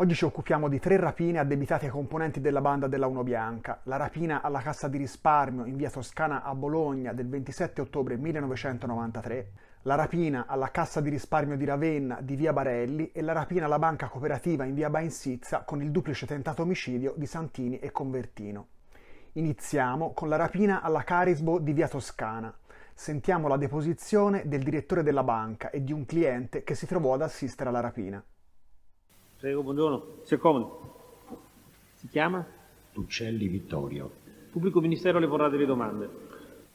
Oggi ci occupiamo di tre rapine addebitate ai componenti della banda della Uno Bianca. La rapina alla Cassa di risparmio in via Toscana a Bologna del 27 ottobre 1993, la rapina alla Cassa di risparmio di Ravenna di via Barelli e la rapina alla Banca Cooperativa in via Bainsizza con il duplice tentato omicidio di Santini e Convertino. Iniziamo con la rapina alla Carisbo di via Toscana. Sentiamo la deposizione del direttore della banca e di un cliente che si trovò ad assistere alla rapina. Prego, buongiorno. Si accomodi. Si chiama? Tuccelli Vittorio. Pubblico Ministero le vorrà delle domande.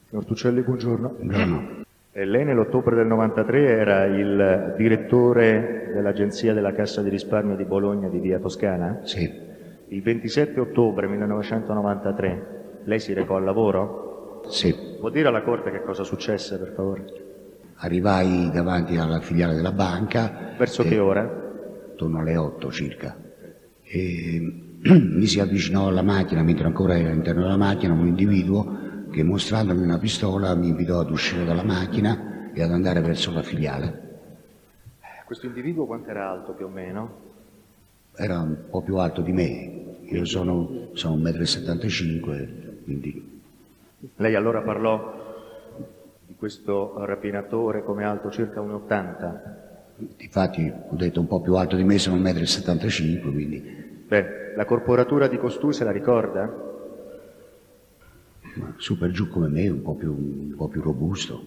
Signor Tuccelli, buongiorno. Buongiorno. E lei nell'ottobre del 93 era il direttore dell'Agenzia della Cassa di risparmio di Bologna di via Toscana? Sì, Il 27 ottobre 1993 lei si recò al lavoro? sì. Può dire alla Corte che cosa successe, per favore? Arrivai davanti alla filiale della banca Verso Eh. che ora? Attorno alle 8 circa e mi si avvicinò alla macchina mentre ancora era all'interno della macchina un individuo che mostrandomi una pistola mi invitò ad uscire dalla macchina e ad andare verso la filiale. Questo individuo quanto era alto più o meno? Era un po' più alto di me, io sono, sono 1,75 m, quindi Lei allora parlò di questo rapinatore come alto circa 1,80 Difatti ho detto un po' più alto di me, sono 1,75 m, quindi Beh, la corporatura di costui se la ricorda? ma su per giù come me, un po' più, un po' più robusto.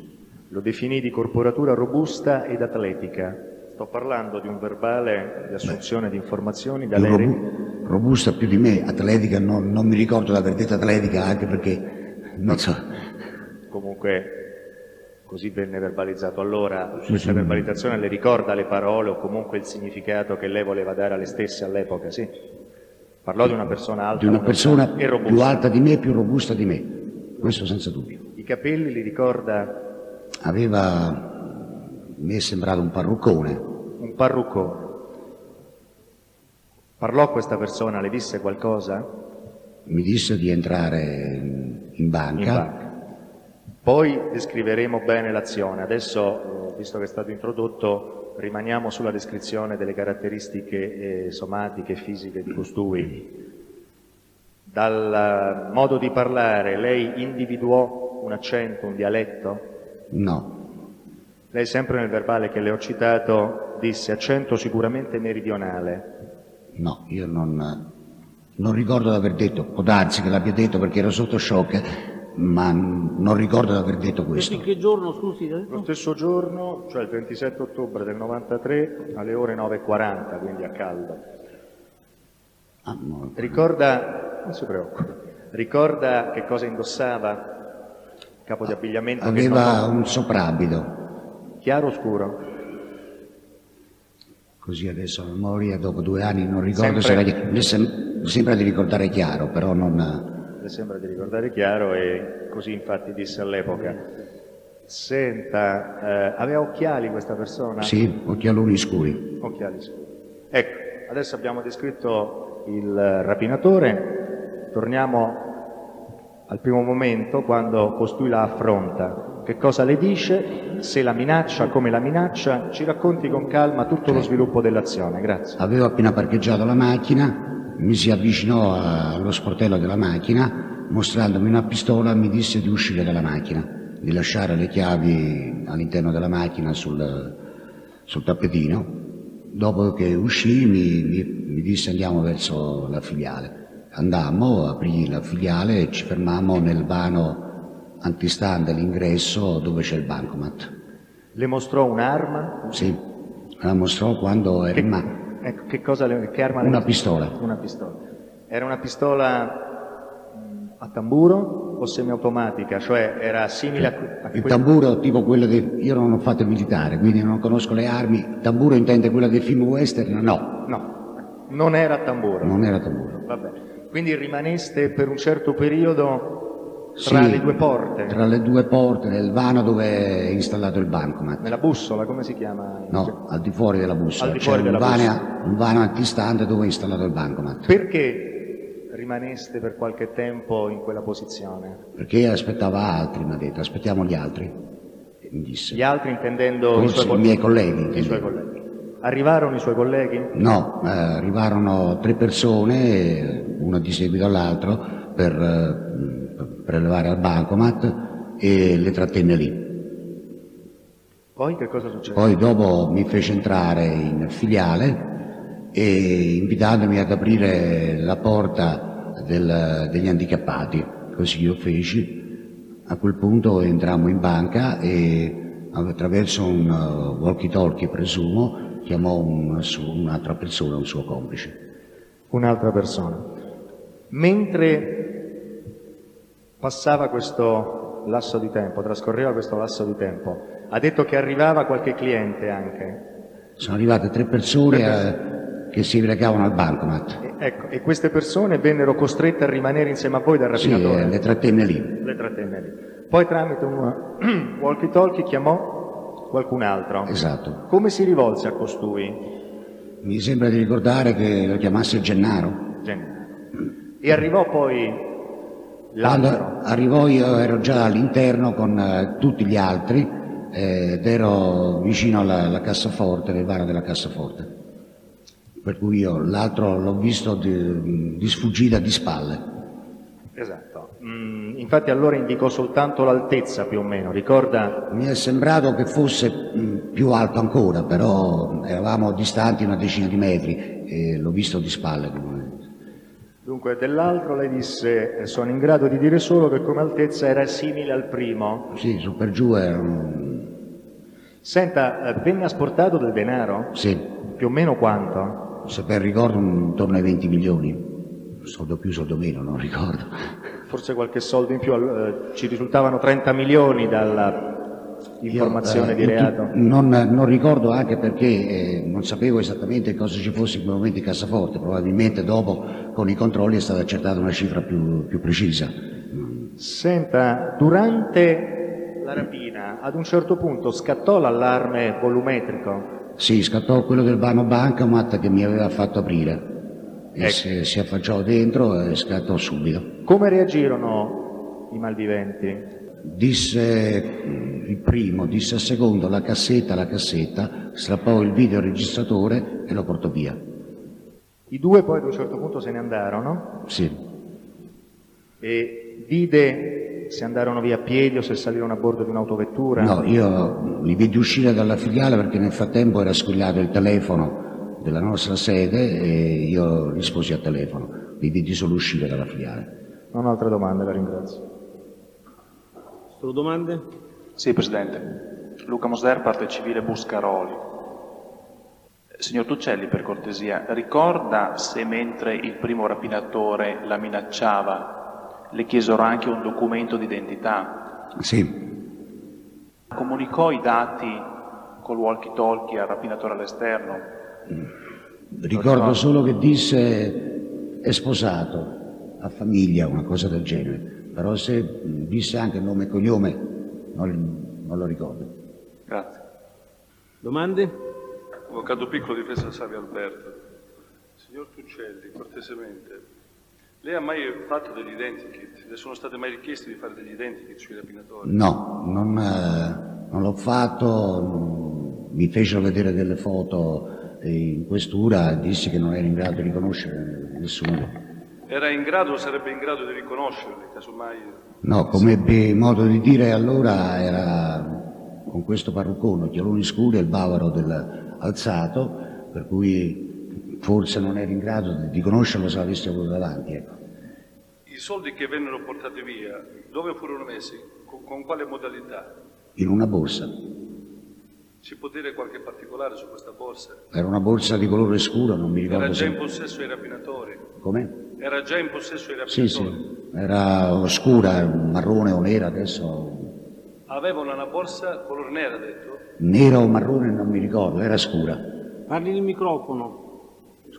Lo definì di corporatura robusta ed atletica. Sto parlando di un verbale di assunzione di informazioni da lei. robu- robusta più di me, atletica, non, non mi ricordo di aver detto atletica anche perché, non so, Comunque, così venne verbalizzato. Allora, questa verbalizzazione le ricorda le parole o comunque il significato che lei voleva dare alle stesse all'epoca, sì? Parlò di una persona alta di una persona più alta di me e più robusta di me, questo senza dubbio. I capelli li ricorda Aveva, mi è sembrato un parruccone, un parruccone. Parlò questa persona, le disse qualcosa? mi disse di entrare in in banca, banca. Poi descriveremo bene l'azione. Adesso, eh, visto che è stato introdotto, rimaniamo sulla descrizione delle caratteristiche eh, somatiche e fisiche di costui. Dal modo di parlare, lei individuò un accento, un dialetto? no, Lei sempre nel verbale che le ho citato disse accento sicuramente meridionale. no, io non, non ricordo di aver detto, può darsi che l'abbia detto perché ero sotto shock, ma non ricordo di aver detto Questo in che giorno, scusi? detto? Lo stesso giorno, cioè il 27 ottobre del 93, alle ore 9.40, quindi a caldo. Ah, no, Ricorda, non si preoccupi, ricorda che cosa indossava? Capo di abbigliamento che aveva non- un soprabito. chiaro o scuro? Così adesso a memoria, dopo due anni, non ricordo Sempre- se era... Mi sem- sembra di ricordare chiaro, però non... Le sembra di ricordare chiaro e così infatti disse all'epoca. Senta, eh, aveva occhiali questa persona? Sì, occhialoni scuri. Occhiali scuri. Ecco, adesso abbiamo descritto il rapinatore, torniamo al primo momento quando costui la affronta. Che cosa le dice? Se la minaccia, come la minaccia, ci racconti con calma tutto lo sviluppo dell'azione. Grazie. Avevo appena parcheggiato la macchina, mi si avvicinò allo sportello della macchina, mostrandomi una pistola mi disse di uscire dalla macchina, di lasciare le chiavi all'interno della macchina sul, sul tappetino. Dopo che uscì mi, mi- mi disse andiamo verso la filiale. Andammo, aprì la filiale e ci fermammo nel vano antistante l'ingresso dove c'è il bancomat. Le mostrò un'arma? Sì, la mostrò quando Che, ero in ma- ecco, che cosa le, che arma una pistola. Una pistola. Era una pistola mh, a tamburo o semiautomatica? Cioè era simile a, que- a Il tamburo tipo quello di... Io non ho fatto il militare, quindi non conosco le armi. Il tamburo intende quello dei film western? No, No, non era a tamburo. non era tamburo. Vabbè. Quindi rimaneste per un certo periodo tra Sì, le due porte, Tra le due porte del vano dove è installato il bancomat. nella bussola, come si chiama? No, al di fuori della bussola. Al di fuori un, della vano, un vano antistante dove è installato il bancomat. Perché rimaneste per qualche tempo in quella posizione? Perché aspettava altri, mi ha detto, aspettiamo gli altri. Mi disse. Gli altri intendendo i Forse suoi, i miei colleghi. i suoi colleghi. Arrivarono i suoi colleghi? No, eh, arrivarono tre persone, una di seguito all'altro, per eh, prelevare al bancomat e le trattenne lì. Poi che cosa succede? Poi dopo mi fece entrare in filiale e invitandomi ad aprire la porta del- degli handicappati, così io feci. A quel punto entrammo in banca e attraverso un uh, walkie-talkie, presumo, chiamò un- un'altra persona, un suo complice. Un'altra persona. Mentre passava questo lasso di tempo, trascorreva questo lasso di tempo, ha detto che arrivava qualche cliente anche. Sono arrivate tre persone eh, che si recavano al bancomat. E, ecco, e queste persone vennero costrette a rimanere insieme a voi dal Sì, rapinatore? eh, le trattenne lì. Le trattenne lì. Poi tramite un walkie-talkie chiamò qualcun altro. Esatto. Come si rivolse a costui? Mi sembra di ricordare che lo chiamasse Gennaro. Gennaro. E arrivò poi Quando arrivò io ero già all'interno con eh, tutti gli altri eh, ed ero vicino alla, alla cassaforte, nel vano della cassaforte. Per cui io l'altro l'ho visto di, di sfuggita di spalle. Esatto. Mm, infatti allora indicò soltanto l'altezza più o meno, ricorda? Mi è sembrato che fosse mh, più alto ancora, però eravamo distanti una decina di metri e l'ho visto di spalle. come- Dunque dell'altro lei disse eh, sono in grado di dire solo che come altezza era simile al primo. Sì, su per giù erano... Senta, eh, venne asportato del denaro? Sì, Più o meno quanto? se ben ricordo intorno ai 20 milioni. Soldo più, soldo meno, non ricordo. Forse qualche soldo in più, eh, ci risultavano 30 milioni dalla informazione Io, di eh, reato. Non, non ricordo anche perché eh, non sapevo esattamente cosa ci fosse in quel momento in cassaforte, probabilmente dopo con i controlli è stata accertata una cifra più, più precisa. Senta, durante la rapina ad un certo punto scattò l'allarme volumetrico. Sì, scattò quello del vano bancomat che mi aveva fatto aprire e Ecco. si, si affacciò dentro e scattò subito. Come reagirono i malviventi? Disse il primo, disse al secondo la cassetta, la cassetta, strappò il videoregistratore e lo portò via. I due poi ad un certo punto se ne andarono Sì, e vide se andarono via a piedi o se salirono a bordo di un'autovettura. no, io li vidi uscire dalla filiale perché nel frattempo era squillato il telefono della nostra sede e io risposi al telefono. Li vidi solo uscire dalla filiale. Non ho altre domande, la ringrazio. Solo domande? Sì, Presidente. Luca Mosder, parte civile Buscaroli. Signor Tuccelli, per cortesia, ricorda se mentre il primo rapinatore la minacciava le chiesero anche un documento d'identità? Sì, Comunicò i dati col walkie-talkie al rapinatore all'esterno? ricordo solo che disse è sposato, ha famiglia, una cosa del genere. Però se disse anche nome e cognome non, non lo ricordo. Grazie. Domande? Avvocato Piccolo, difesa Savio Alberto. Signor Tuccelli, cortesemente, lei ha mai fatto degli identikit? Le sono state mai richieste di fare degli identikit sui rapinatori? No, non, non l'ho fatto, mi fecero vedere delle foto eh, in questura e dissi che non ero in grado di riconoscere nessuno. Era in grado o sarebbe in grado di riconoscerli, casomai? No, come ebbe modo di dire allora era con questo parruccone, occhialoni scuri e il bavaro del alzato, per cui forse non ero in grado di, di conoscerlo se l'avessi avuto davanti. Ecco. I soldi che vennero portati via, dove furono messi? Con, con quale modalità? In una borsa. Si può dire qualche particolare su questa borsa? Era una borsa di colore scuro, non mi Era ricordo già in se... possesso ai rapinatori? Come? Era già in possesso ai Sì, rapinatori? sì, era oscura, marrone o nera, adesso Avevano una borsa color nera, detto? nera o marrone non mi ricordo, era scura. Parli nel microfono.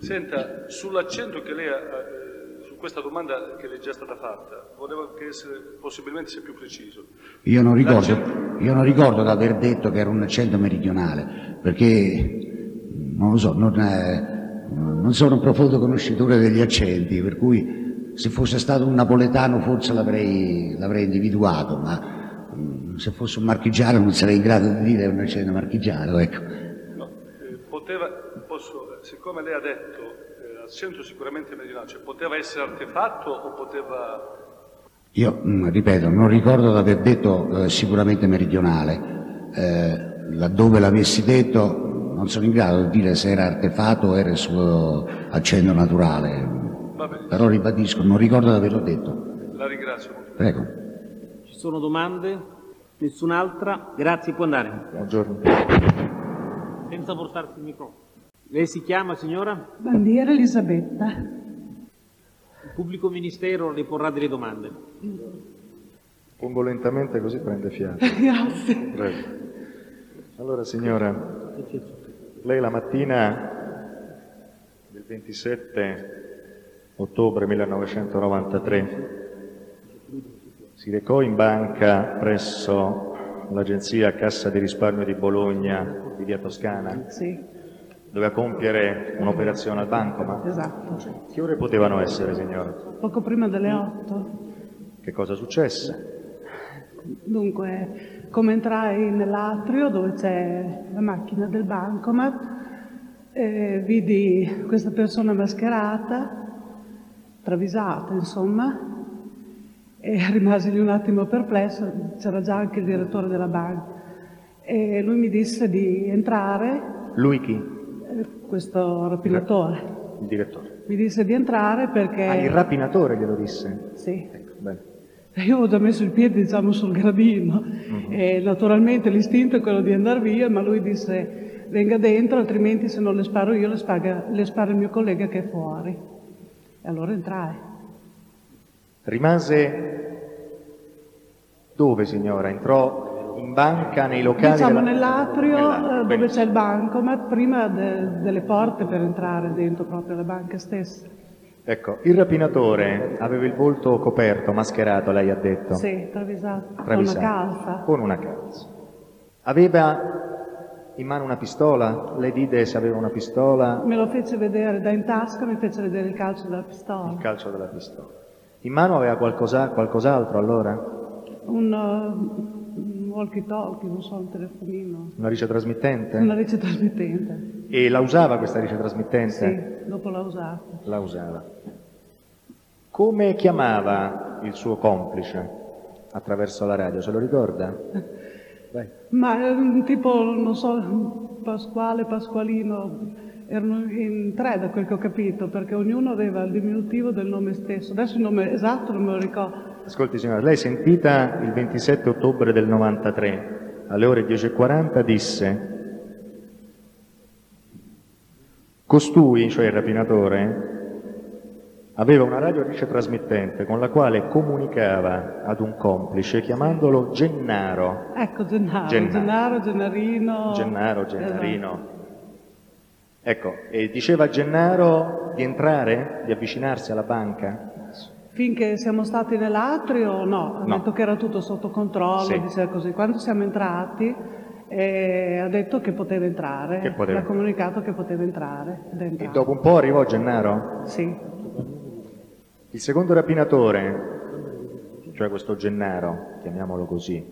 Senta, sull'accento che lei ha, eh, su questa domanda che le è già stata fatta, volevo che essere, possibilmente sia più preciso. Io non ricordo, L'accento- io non ricordo di aver detto che era un accento meridionale, perché non lo so, non, è- non sono un profondo conoscitore degli accenti, per cui se fosse stato un napoletano forse l'avrei, l'avrei individuato, ma mm, se fosse un marchigiano non sarei in grado di dire un accento marchigiano, ecco. No, eh, pot- poteva, posso, siccome lei ha detto eh, al centro sicuramente meridionale, cioè poteva essere artefatto o poteva... Io mh, ripeto, non ricordo di aver detto eh, sicuramente meridionale. Eh, laddove l'avessi detto non sono in grado di dire se era artefatto o era il suo accendo naturale. Però ribadisco, non ricordo di averlo detto. la ringrazio. Prego. Ci sono domande? Nessun'altra? Grazie, può andare. Buongiorno. Senza portarsi il microfono. Lei si chiama, signora? Bandiera Elisabetta. Il pubblico ministero le porrà delle domande. Pongo lentamente così prende fiato. Grazie. Prego. Allora signora, lei la mattina del 27 ottobre 1993 si recò in banca presso l'agenzia Cassa di risparmio di Bologna di via Toscana, Sì, doveva compiere un'operazione al bancomat. esatto. Che ore potevano essere, signora? Poco prima delle otto. Che cosa successe? Dunque, come entrai nell'atrio dove c'è la macchina del bancomat, eh, vidi questa persona mascherata, travisata insomma, e rimasi lì un attimo perplesso, c'era già anche il direttore della banca. E lui mi disse di entrare, Lui chi? eh, questo rapinatore, Il direttore. mi disse di entrare perché... Ah, il rapinatore glielo disse. Sì. Ecco, bene. Io avevo già messo il piede, diciamo, sul gradino e naturalmente l'istinto è quello di andare via, ma lui disse venga dentro, altrimenti se non le sparo io le, spaga- le spara il mio collega che è fuori. E allora entrai. Rimase dove, signora? Entrò in banca, nei locali? Diciamo della- nell'atrio Nell'atrio, eh, dove c'è il bancomat, prima de- delle porte per entrare dentro proprio la banca stessa. Ecco, il rapinatore aveva il volto coperto, mascherato, lei ha detto. Sì, travisato, con una Travisato. calza. Con una calza. Aveva in mano una pistola? Le dite se aveva una pistola? Me lo fece vedere da in tasca, mi fece vedere il calcio della pistola. Il calcio della pistola. In mano aveva qualcosa- qualcos'altro allora? Un, uh, walkie-talkie, non so, un telefonino. Una ricetrasmittente? Una rete trasmittente. E la usava questa ricetrasmittente? Sì, dopo l'ha usata. La usava. Come chiamava il suo complice attraverso la radio? Se lo ricorda? Vai. Ma un tipo, non so, Pasquale, Pasqualino, erano in tre da quel che ho capito, perché ognuno aveva il diminutivo del nome stesso. Adesso il nome esatto non me lo ricordo. Ascolti signora, lei sentita il 27 ottobre del 93 alle ore 10.40 disse costui, cioè il rapinatore, aveva una radio ricetrasmittente con la quale comunicava ad un complice chiamandolo Gennaro. Ecco, Gennaro, Gennaro. Gennaro, Gennarino. Gennaro, Gennarino. Esatto. Ecco, e diceva a Gennaro di entrare, di avvicinarsi alla banca? Finché siamo stati nell'atrio, no, ha No. detto che era tutto sotto controllo, Sì. diceva così. Quando siamo entrati, eh, ha detto che poteva entrare, Che poteva. ha comunicato che poteva entrare. E dopo un po' arrivò Gennaro? Sì, Il secondo rapinatore, cioè questo Gennaro, chiamiamolo così,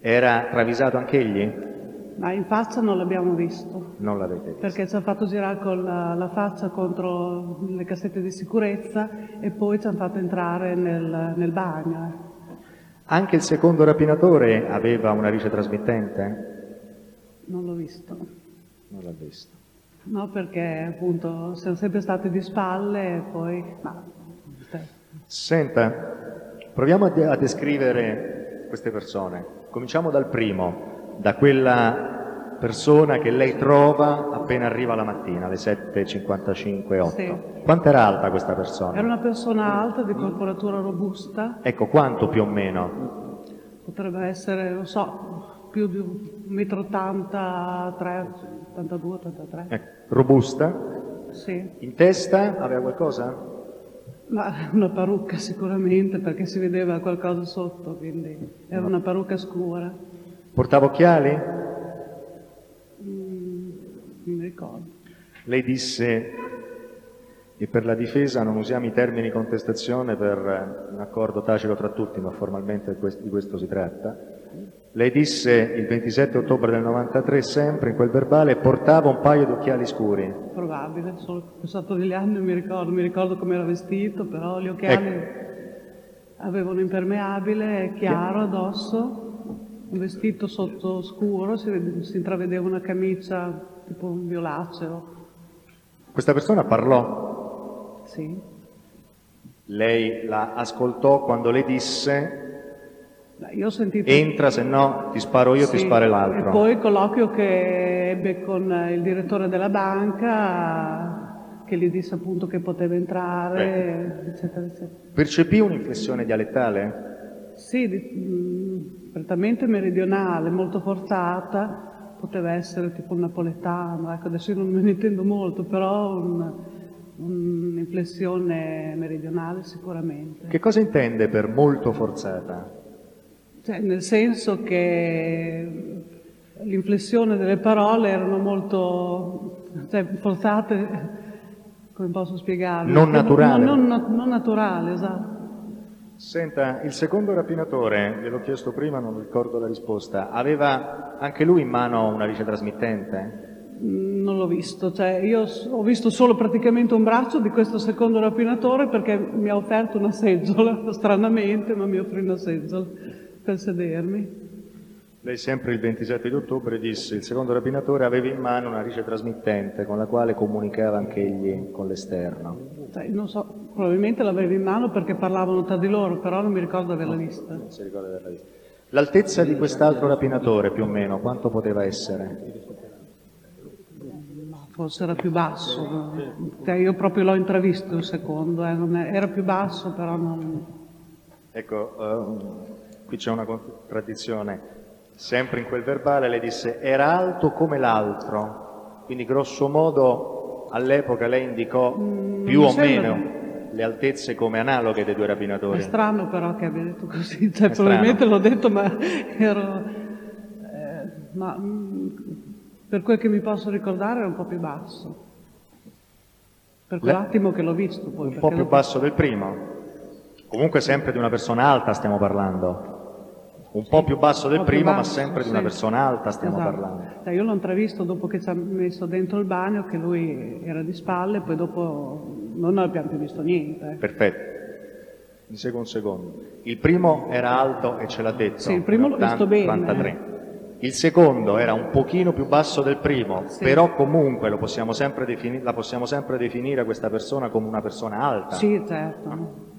era travisato anch'egli? ma in faccia non l'abbiamo visto, Non l'avete visto. perché ci ha fatto girare con la, la faccia contro le cassette di sicurezza e poi ci hanno fatto entrare nel, nel bagno. eh. Anche il secondo rapinatore aveva una ricetrasmittente? Non l'ho visto. Non l'ha visto. No, perché appunto siamo sempre stati di spalle e poi... Ma, Senta, proviamo a, de- a descrivere queste persone. Cominciamo dal primo, da quella persona che lei trova appena arriva la mattina, alle 7.55, 8. Sì. Quanto era alta questa persona? Era una persona alta, di corporatura robusta, Ecco, quanto più o meno? potrebbe essere, non so, più di 1,83 m, 82, 83. Ecco, robusta? Sì, In testa aveva qualcosa? ma una parrucca sicuramente perché si vedeva qualcosa sotto, quindi era una parrucca scura, Portava occhiali? non mi ricordo. Lei disse che per la difesa non usiamo i termini contestazione per un accordo tacito tra tutti, ma formalmente di questo si tratta. Lei disse il 27 ottobre del 93, sempre in quel verbale, portava un paio di occhiali scuri. Probabile, sono passato degli anni, mi ricordo, mi ricordo come era vestito, però gli occhiali avevano impermeabile chiaro addosso, un vestito sotto scuro, si, vede- si intravedeva una camicia tipo un violaceo. Questa persona parlò, Sì. lei la ascoltò quando le disse sentito... entra, se no ti sparo io, ti Sì, spara l'altro. E poi il colloquio che ebbe con il direttore della banca, che gli disse appunto che poteva entrare, eccetera, eccetera. Percepì un'inflessione dialettale? Sì, di- mh, prettamente meridionale, molto forzata, poteva essere tipo un napoletano, ecco, adesso io non me ne intendo molto, però un- un'inflessione meridionale sicuramente. Che cosa intende per molto forzata? Cioè, nel senso che l'inflessione delle parole erano molto cioè, forzate, come posso spiegarlo? Non naturale. Non, non- non naturale, esatto. Senta, il secondo rapinatore, gliel'ho chiesto prima, non ricordo la risposta, aveva anche lui in mano una rice trasmittente? Mm, Non l'ho visto, cioè io ho visto solo praticamente un braccio di questo secondo rapinatore perché mi ha offerto una seggiola, stranamente, ma mi offrì una seggiola per sedermi. Lei sempre il 27 di ottobre disse il secondo rapinatore aveva in mano una rice trasmittente con la quale comunicava anche egli con l'esterno. Non so, probabilmente l'aveva in mano perché parlavano tra di loro, però non mi ricordo averla vista. Non si ricorda averla vista. L'altezza di quest'altro rapinatore più o meno quanto poteva essere? Forse era più basso. Cioè, io proprio l'ho intravisto il secondo, eh, era più basso, però non... Ecco, ehm, qui c'è una contraddizione. Sempre in quel verbale lei disse era alto come l'altro, quindi grosso modo all'epoca lei indicò più Mm, mi o sembra- meno le altezze come analoghe dei due È rapinatori. strano però che abbia detto così, cioè, È probabilmente l'ho detto ma ero... eh, ma mm, per quel che mi posso ricordare era un po' più basso. Per quell'attimo che l'ho visto poi. Un po' più basso del primo. Comunque sempre di una persona alta stiamo parlando. Un po' più basso del primo, ma basso, sempre di una sì. persona alta stiamo Esatto. parlando. Cioè, io l'ho intravisto dopo che ci ha messo dentro il bagno, che lui era di spalle, poi dopo non abbiamo più visto niente. eh. Perfetto. Mi segue un secondo. Il primo era alto e ce l'ha detto. Sì, il primo l'ho visto bene. 83. Il secondo era un pochino più basso del primo, Sì. però comunque lo possiamo la possiamo sempre definire questa persona come una persona alta. Sì, certo.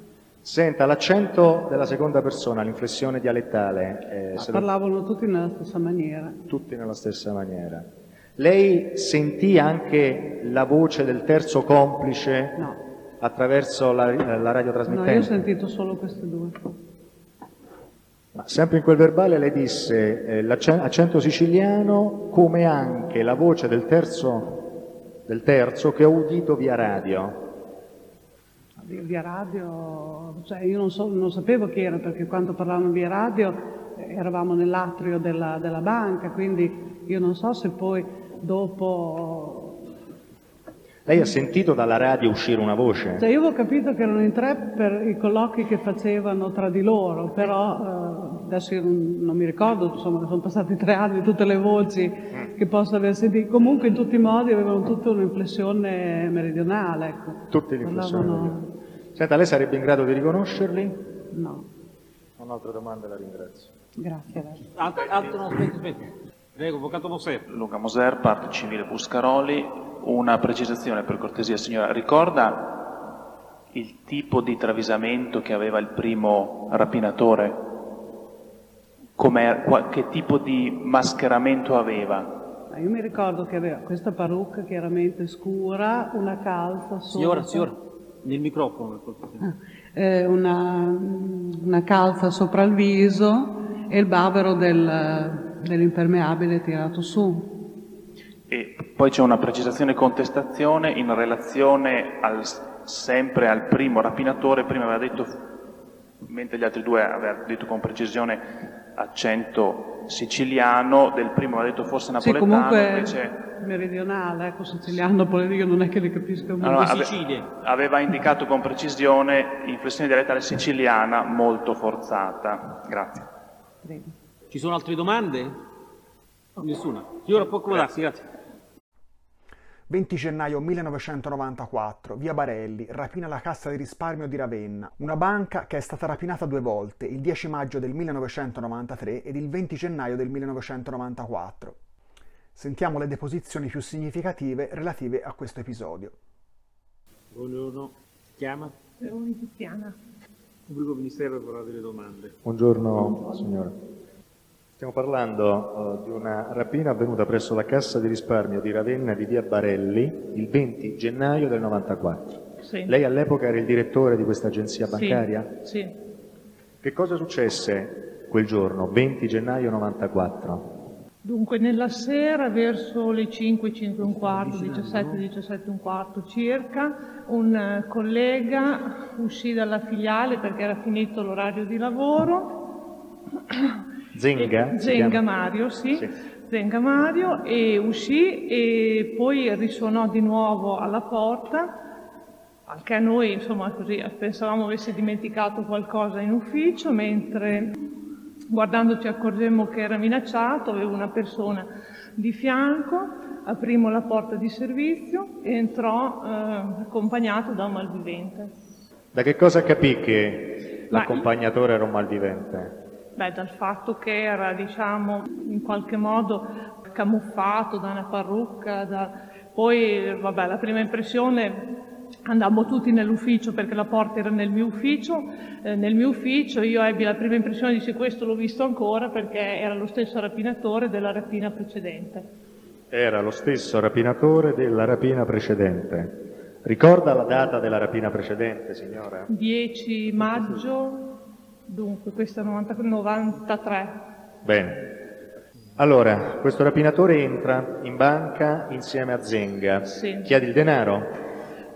Senta, l'accento della seconda persona, l'inflessione dialettale, eh, lo- Parlavano tutti nella stessa maniera. tutti nella stessa maniera. Lei sentì anche la voce del terzo complice No. attraverso la, la No, radiotrasmittente? io ho sentito solo queste due. Ma sempre in quel verbale lei disse eh, l'accento siciliano come anche la voce del terzo, del terzo che ho udito via radio. Via radio, cioè io non, so- non sapevo chi era perché quando parlavano via radio eh, eravamo nell'atrio della, della banca, quindi io non so se poi dopo... Lei ha sentito dalla radio uscire una voce? Cioè io avevo capito che erano in tre per i colloqui che facevano tra di loro, però eh, adesso io non, non mi ricordo, insomma sono passati tre anni, tutte le voci che posso aver sentito, comunque in tutti i modi avevano tutte un'inflessione meridionale. Ecco. Tutti l'inflessione. Parlavano- Senta, lei sarebbe in grado di riconoscerli? No, altre domande, la ringrazio. grazie. Altro, altro aspetta, aspetta. Prego, avvocato Moser. Luca Moser, parte civile Buscaroli. Una precisazione per cortesia, signora. Ricorda il tipo di travisamento che aveva il primo rapinatore? Che tipo di mascheramento aveva? Ma Io mi ricordo che aveva questa parrucca chiaramente scura, una calza sotto. Signora, signora, nel microfono. per cortesia. eh, una, una calza sopra il viso e il bavero del- dell'impermeabile tirato su. E poi c'è una precisazione e contestazione in relazione al- sempre al primo rapinatore, prima aveva detto, mentre gli altri due aveva detto con precisione accento siciliano, del primo aveva detto forse Sì, napoletano, comunque invece meridionale, ecco, siciliano, io non è che li capisco molto. no, no, Di ave- Sicilia. aveva indicato con precisione inflessione dialettale siciliana molto forzata. Grazie. Prego. Ci sono altre domande? Nessuna. Signora può accomodarsi, grazie. 20 gennaio 1994, via Barelli, rapina alla Cassa di risparmio di Ravenna, una banca che è stata rapinata due volte, il 10 maggio del 1993 ed il 20 gennaio del 1994. Sentiamo le deposizioni più significative relative a questo episodio. Buongiorno, si chiama? Leoni Tiziana. Pubblico Ministero vorrà delle domande. Buongiorno signora. Stiamo parlando uh, di una rapina avvenuta presso la Cassa di risparmio di Ravenna di via Barelli il 20 gennaio del 94. Sì. Lei all'epoca era il direttore di questa agenzia bancaria? Sì. sì. Che cosa successe quel giorno, 20 gennaio 94? Dunque, nella sera, verso le 5, 5 e un quarto, 17, 17 e un quarto circa, un eh, collega uscì dalla filiale perché era finito l'orario di lavoro. Zenga? Zenga Mario, sì. sì. Zenga Mario, e uscì e poi risuonò di nuovo alla porta, anche a noi, insomma, così, pensavamo avesse dimenticato qualcosa in ufficio, mentre Guardando ci accorgemmo che era minacciato, avevo una persona di fianco, aprimmo la porta di servizio e entrò eh, accompagnato da un malvivente. Da che cosa capì che l'accompagnatore era un malvivente? Beh, dal fatto che era, diciamo, in qualche modo camuffato da una parrucca, da... poi, vabbè, la prima impressione Andammo tutti nell'ufficio perché la porta era nel mio ufficio, eh, nel mio ufficio io ebbi la prima impressione di se questo l'ho visto ancora perché era lo stesso rapinatore della rapina precedente. Era lo stesso rapinatore della rapina precedente. Ricorda la data della rapina precedente, signora? 10 maggio, dunque questa è 90, 93. Bene. Allora, questo rapinatore entra in banca insieme a Zenga. Sì. Chiede il denaro?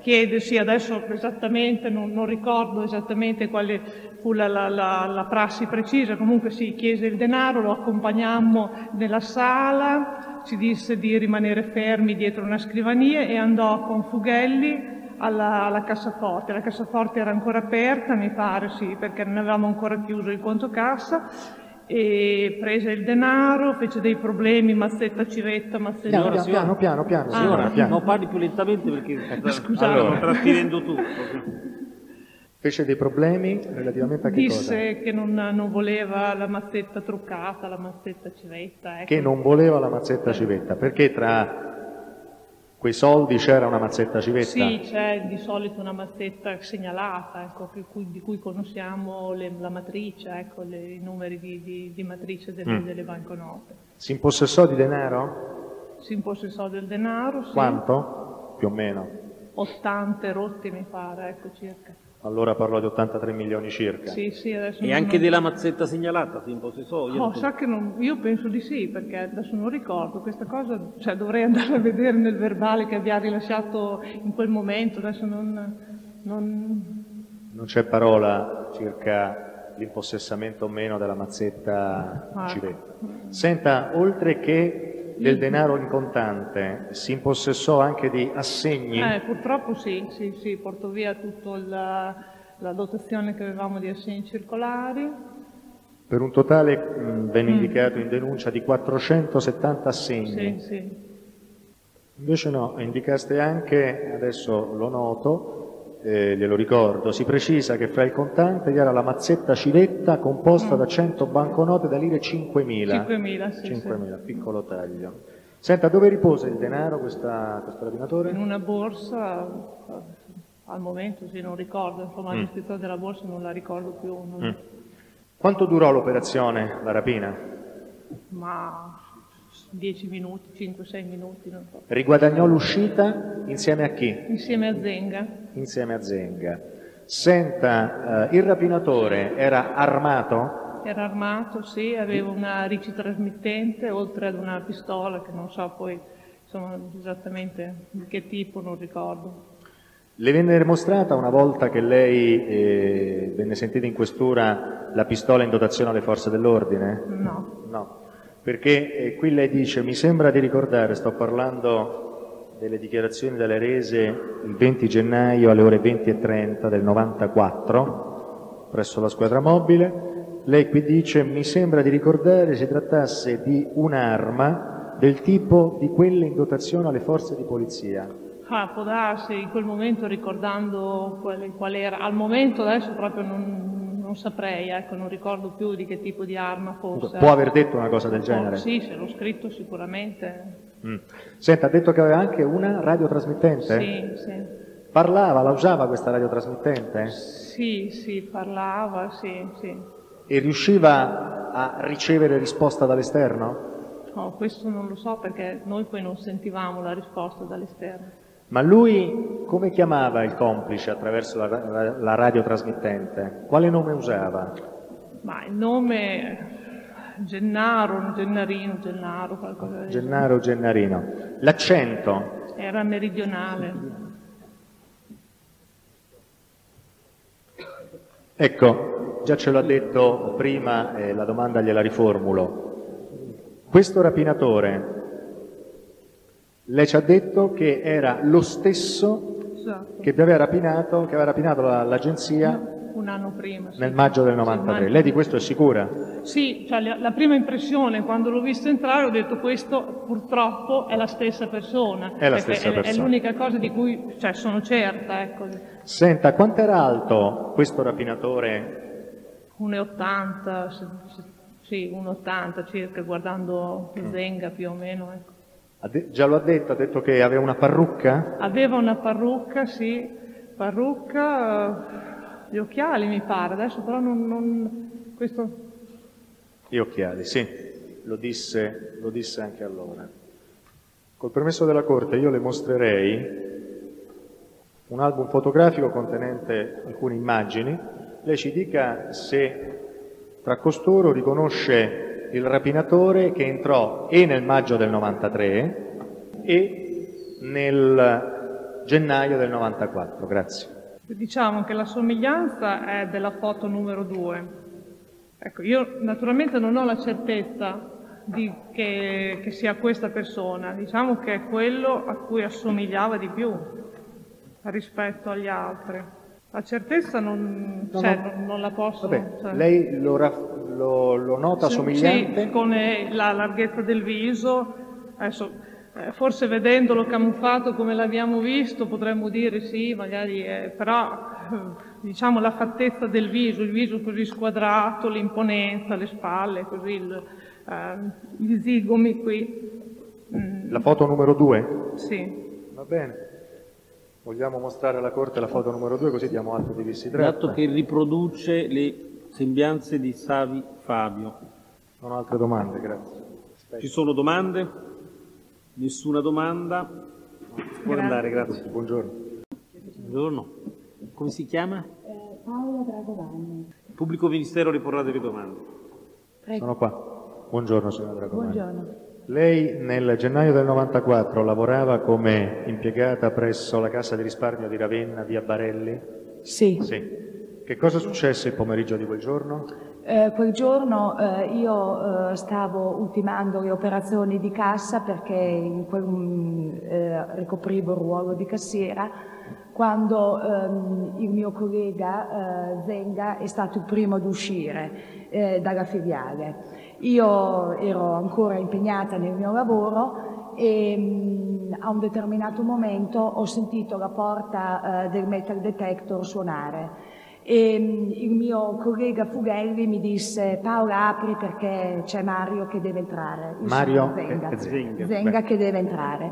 chiedersi, adesso esattamente non, non ricordo esattamente quale fu la, la, la, la, prassi precisa, comunque si chiese il denaro, lo accompagnammo nella sala, ci disse di rimanere fermi dietro una scrivania e andò con Fughelli alla, alla cassaforte. La cassaforte era ancora aperta, mi pare, sì, perché non avevamo ancora chiuso il conto cassa e prese il denaro, fece dei problemi, mazzetta civetta, mazzetta... Piano, piano, piano, piano, piano, signora, ah, piano. non parli più lentamente perché scusate, allora, trattenendo tutto. Fece dei problemi relativamente a che Disse cosa? Disse che non, non, voleva la mazzetta truccata, la mazzetta civetta. Ecco. Che non voleva la mazzetta civetta, perché tra quei soldi c'era una mazzetta civetta? Sì, c'è di solito una mazzetta segnalata, ecco, cui, di cui conosciamo le, la matrice, ecco, le, i numeri di, di, di matrice delle, mm. delle, banconote. Si impossessò di denaro? Si impossessò del denaro, sì. Quanto? Più o meno? 80 rotti mi pare, ecco circa. Allora parlò di 83 milioni circa. Sì, sì, adesso e anche non... della mazzetta segnalata si impossessò? Io, oh, sa che non... io penso di sì, perché adesso non ricordo questa cosa, cioè dovrei andare a vedere nel verbale che abbia rilasciato in quel momento, adesso non... Non, non c'è parola circa l'impossessamento o meno della mazzetta ah. civetta. Senta, oltre che del denaro in contante, si impossessò anche di assegni? Eh, purtroppo sì, sì, sì, portò via tutta la, la, dotazione che avevamo di assegni circolari. Per un totale mh, venne mm. indicato in denuncia di 470 assegni. Sì, sì. Invece no, indicaste anche, adesso lo noto, eh, glielo ricordo, si precisa che fra il contante vi era la mazzetta civetta composta mm. da 100 banconote da lire 5.000. 5.000, sì, 5.000, sì. piccolo taglio. Senta, dove riposa il denaro questa, questo rapinatore? In una borsa, al momento sì, non ricordo, insomma mm. l'iscrizione della borsa non la ricordo più. Non... Mm. Quanto durò l'operazione, la rapina? Ma 10 minuti, 5-6 minuti, non so. Riguadagnò l'uscita insieme a chi? Insieme a Zenga. Insieme a Zenga. Senta, eh, il rapinatore era armato? Era armato, sì, aveva una rici-trasmittente, oltre ad una pistola che non so poi insomma, esattamente di che tipo, non ricordo. Le venne dimostrata una volta che lei eh, venne sentita in questura la pistola in dotazione alle forze dell'ordine? No. No perché eh, qui lei dice, mi sembra di ricordare, sto parlando delle dichiarazioni delle rese il 20 gennaio alle ore 20.30 del 94 presso la squadra mobile, Lei qui dice, mi sembra di ricordare si trattasse di un'arma del tipo di quelle in dotazione alle forze di polizia. Ah, può darsi, in quel momento ricordando qual, qual era. Al momento adesso proprio non, non saprei, ecco, non ricordo più di che tipo di arma fosse. Può aver detto una cosa del Oh, genere? sì, se l'ho scritto sicuramente. Mm. Senta, ha detto che aveva anche una radiotrasmittente? Sì, sì. Parlava, la usava questa radiotrasmittente? Sì, sì, parlava, sì, sì. E riusciva a ricevere risposta dall'esterno? No, questo non lo so perché noi poi non sentivamo la risposta dall'esterno. Ma lui come chiamava il complice attraverso la, la- la radiotrasmittente? Quale nome usava? Ma il nome Gennaro, Gennarino, Gennaro, qualcosa del genere. Gennaro Gennarino. L'accento? Era meridionale. Ecco, già ce l'ha detto prima, eh, la domanda gliela riformulo. Questo rapinatore, lei ci ha detto che era lo stesso Esatto. che aveva rapinato, che aveva rapinato la- l'agenzia Un anno prima. sì. nel maggio del Sì, 93. maggio. Lei di questo è sicura? Sì, cioè la, la prima impressione quando l'ho visto entrare ho detto questo purtroppo è la stessa persona. È la stessa è, persona. È l'unica cosa di cui cioè, sono certa, ecco. Senta, quanto era alto questo rapinatore? 1,80, se- se- sì, 1,80 circa, guardando Mm. Zenga più o meno. ecco. De- già lo ha detto, ha detto che aveva una parrucca? Aveva una parrucca, sì, parrucca, gli occhiali mi pare, adesso però non... non- questo... Gli occhiali, sì, lo disse, lo disse anche allora. Col permesso della Corte io le mostrerei un album fotografico contenente alcune immagini. Lei ci dica se tra costoro riconosce il rapinatore che entrò e nel maggio del 93 e nel gennaio del 94. Grazie. Diciamo che la somiglianza è della foto numero 2. Ecco, io naturalmente non ho la certezza di che, che sia questa persona, diciamo che è quello a cui assomigliava di più rispetto agli altri. La certezza non, No, cioè, no. non, non la posso... Vabbè, cioè- lei lo, lo- lo nota Sì, somigliante? Sì, con eh, la larghezza del viso, adesso eh, forse vedendolo camuffato come l'abbiamo visto potremmo dire sì, magari, eh, però diciamo la fattezza del viso, il viso così squadrato, l'imponenza, le spalle, così il, eh, gli zigomi qui, Mm, La foto numero due? sì. Va bene. Vogliamo mostrare alla Corte la foto numero due così diamo atto di chi si tratta? Dato che riproduce le sembianze di Savi Fabio. Non ho altre domande, grazie. Ci sono domande? Nessuna domanda? Può Grazie. andare, grazie. Buongiorno. Buongiorno. Come si chiama? Paola Dragovani. Il pubblico ministero riporrà delle domande. Sono qua. Buongiorno signora Dragomani. Buongiorno. Lei nel gennaio del 94 lavorava come impiegata presso la Cassa di risparmio di Ravenna, via Barelli? Sì, Sì. Che cosa successe il pomeriggio di quel giorno? Eh, quel giorno eh, io eh, stavo ultimando le operazioni di cassa perché quel, mm, eh, ricoprivo il ruolo di cassiera quando ehm, il mio collega eh, Zenga è stato il primo ad uscire dalla filiale. Io ero ancora impegnata nel mio lavoro e mm, a un determinato momento ho sentito la porta del metal detector suonare e mm, il mio collega Fughelli mi disse Paola apri perché c'è Mario che deve entrare. Il Mario Zenga, e- e Zenga. Zenga che deve entrare.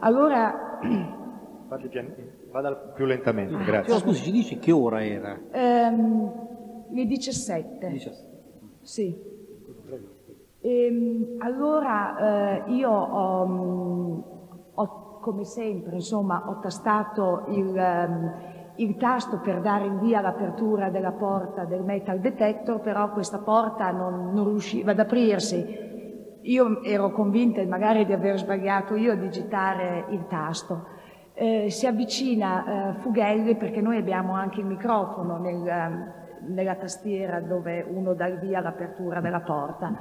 Allora, Vada più lentamente, Però grazie. scusi, ci dice che ora era? ehm, le 17. 17. Sì. Ehm, allora eh, io ho, mm, ho, come sempre, insomma, ho tastato il, ehm, il tasto per dare il via all'apertura della porta del metal detector, però questa porta non, non riusciva ad aprirsi. Io ero convinta magari di aver sbagliato io a digitare il tasto. Eh, si avvicina eh, Fughelli perché noi abbiamo anche il microfono nel, ehm, nella tastiera dove uno dà il via all'apertura della porta.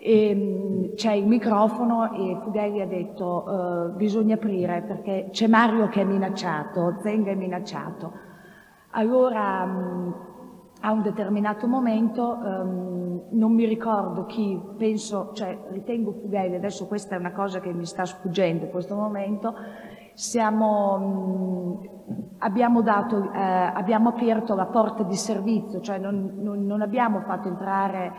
Mh, c'è il microfono e Fughelli ha detto eh, bisogna aprire perché c'è Mario che è minacciato, Zenga è minacciato. Allora mh, a un determinato momento, ehm, non mi ricordo chi, penso, cioè ritengo Fughelli, adesso questa è una cosa che mi sta sfuggendo in questo momento, siamo, mh, abbiamo, dato, eh, abbiamo, aperto la porta di servizio, cioè non, non, non abbiamo fatto entrare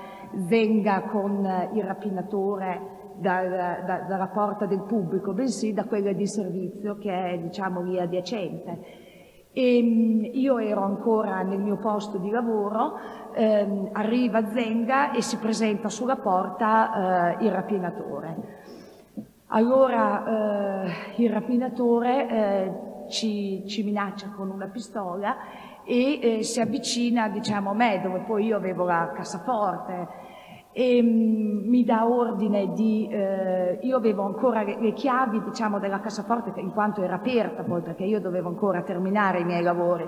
Zenga con il rapinatore da, da, dalla porta del pubblico, bensì da quella di servizio che è diciamo lì adiacente. E mm, io ero ancora nel mio posto di lavoro, ehm, arriva Zenga e si presenta sulla porta eh, il rapinatore. Allora eh, il rapinatore eh, ci, ci, minaccia con una pistola e eh, si avvicina diciamo, a me, dove poi io avevo la cassaforte e mh, mi dà ordine di, eh, io avevo ancora le, le chiavi diciamo, della cassaforte in quanto era aperta poi perché io dovevo ancora terminare i miei lavori.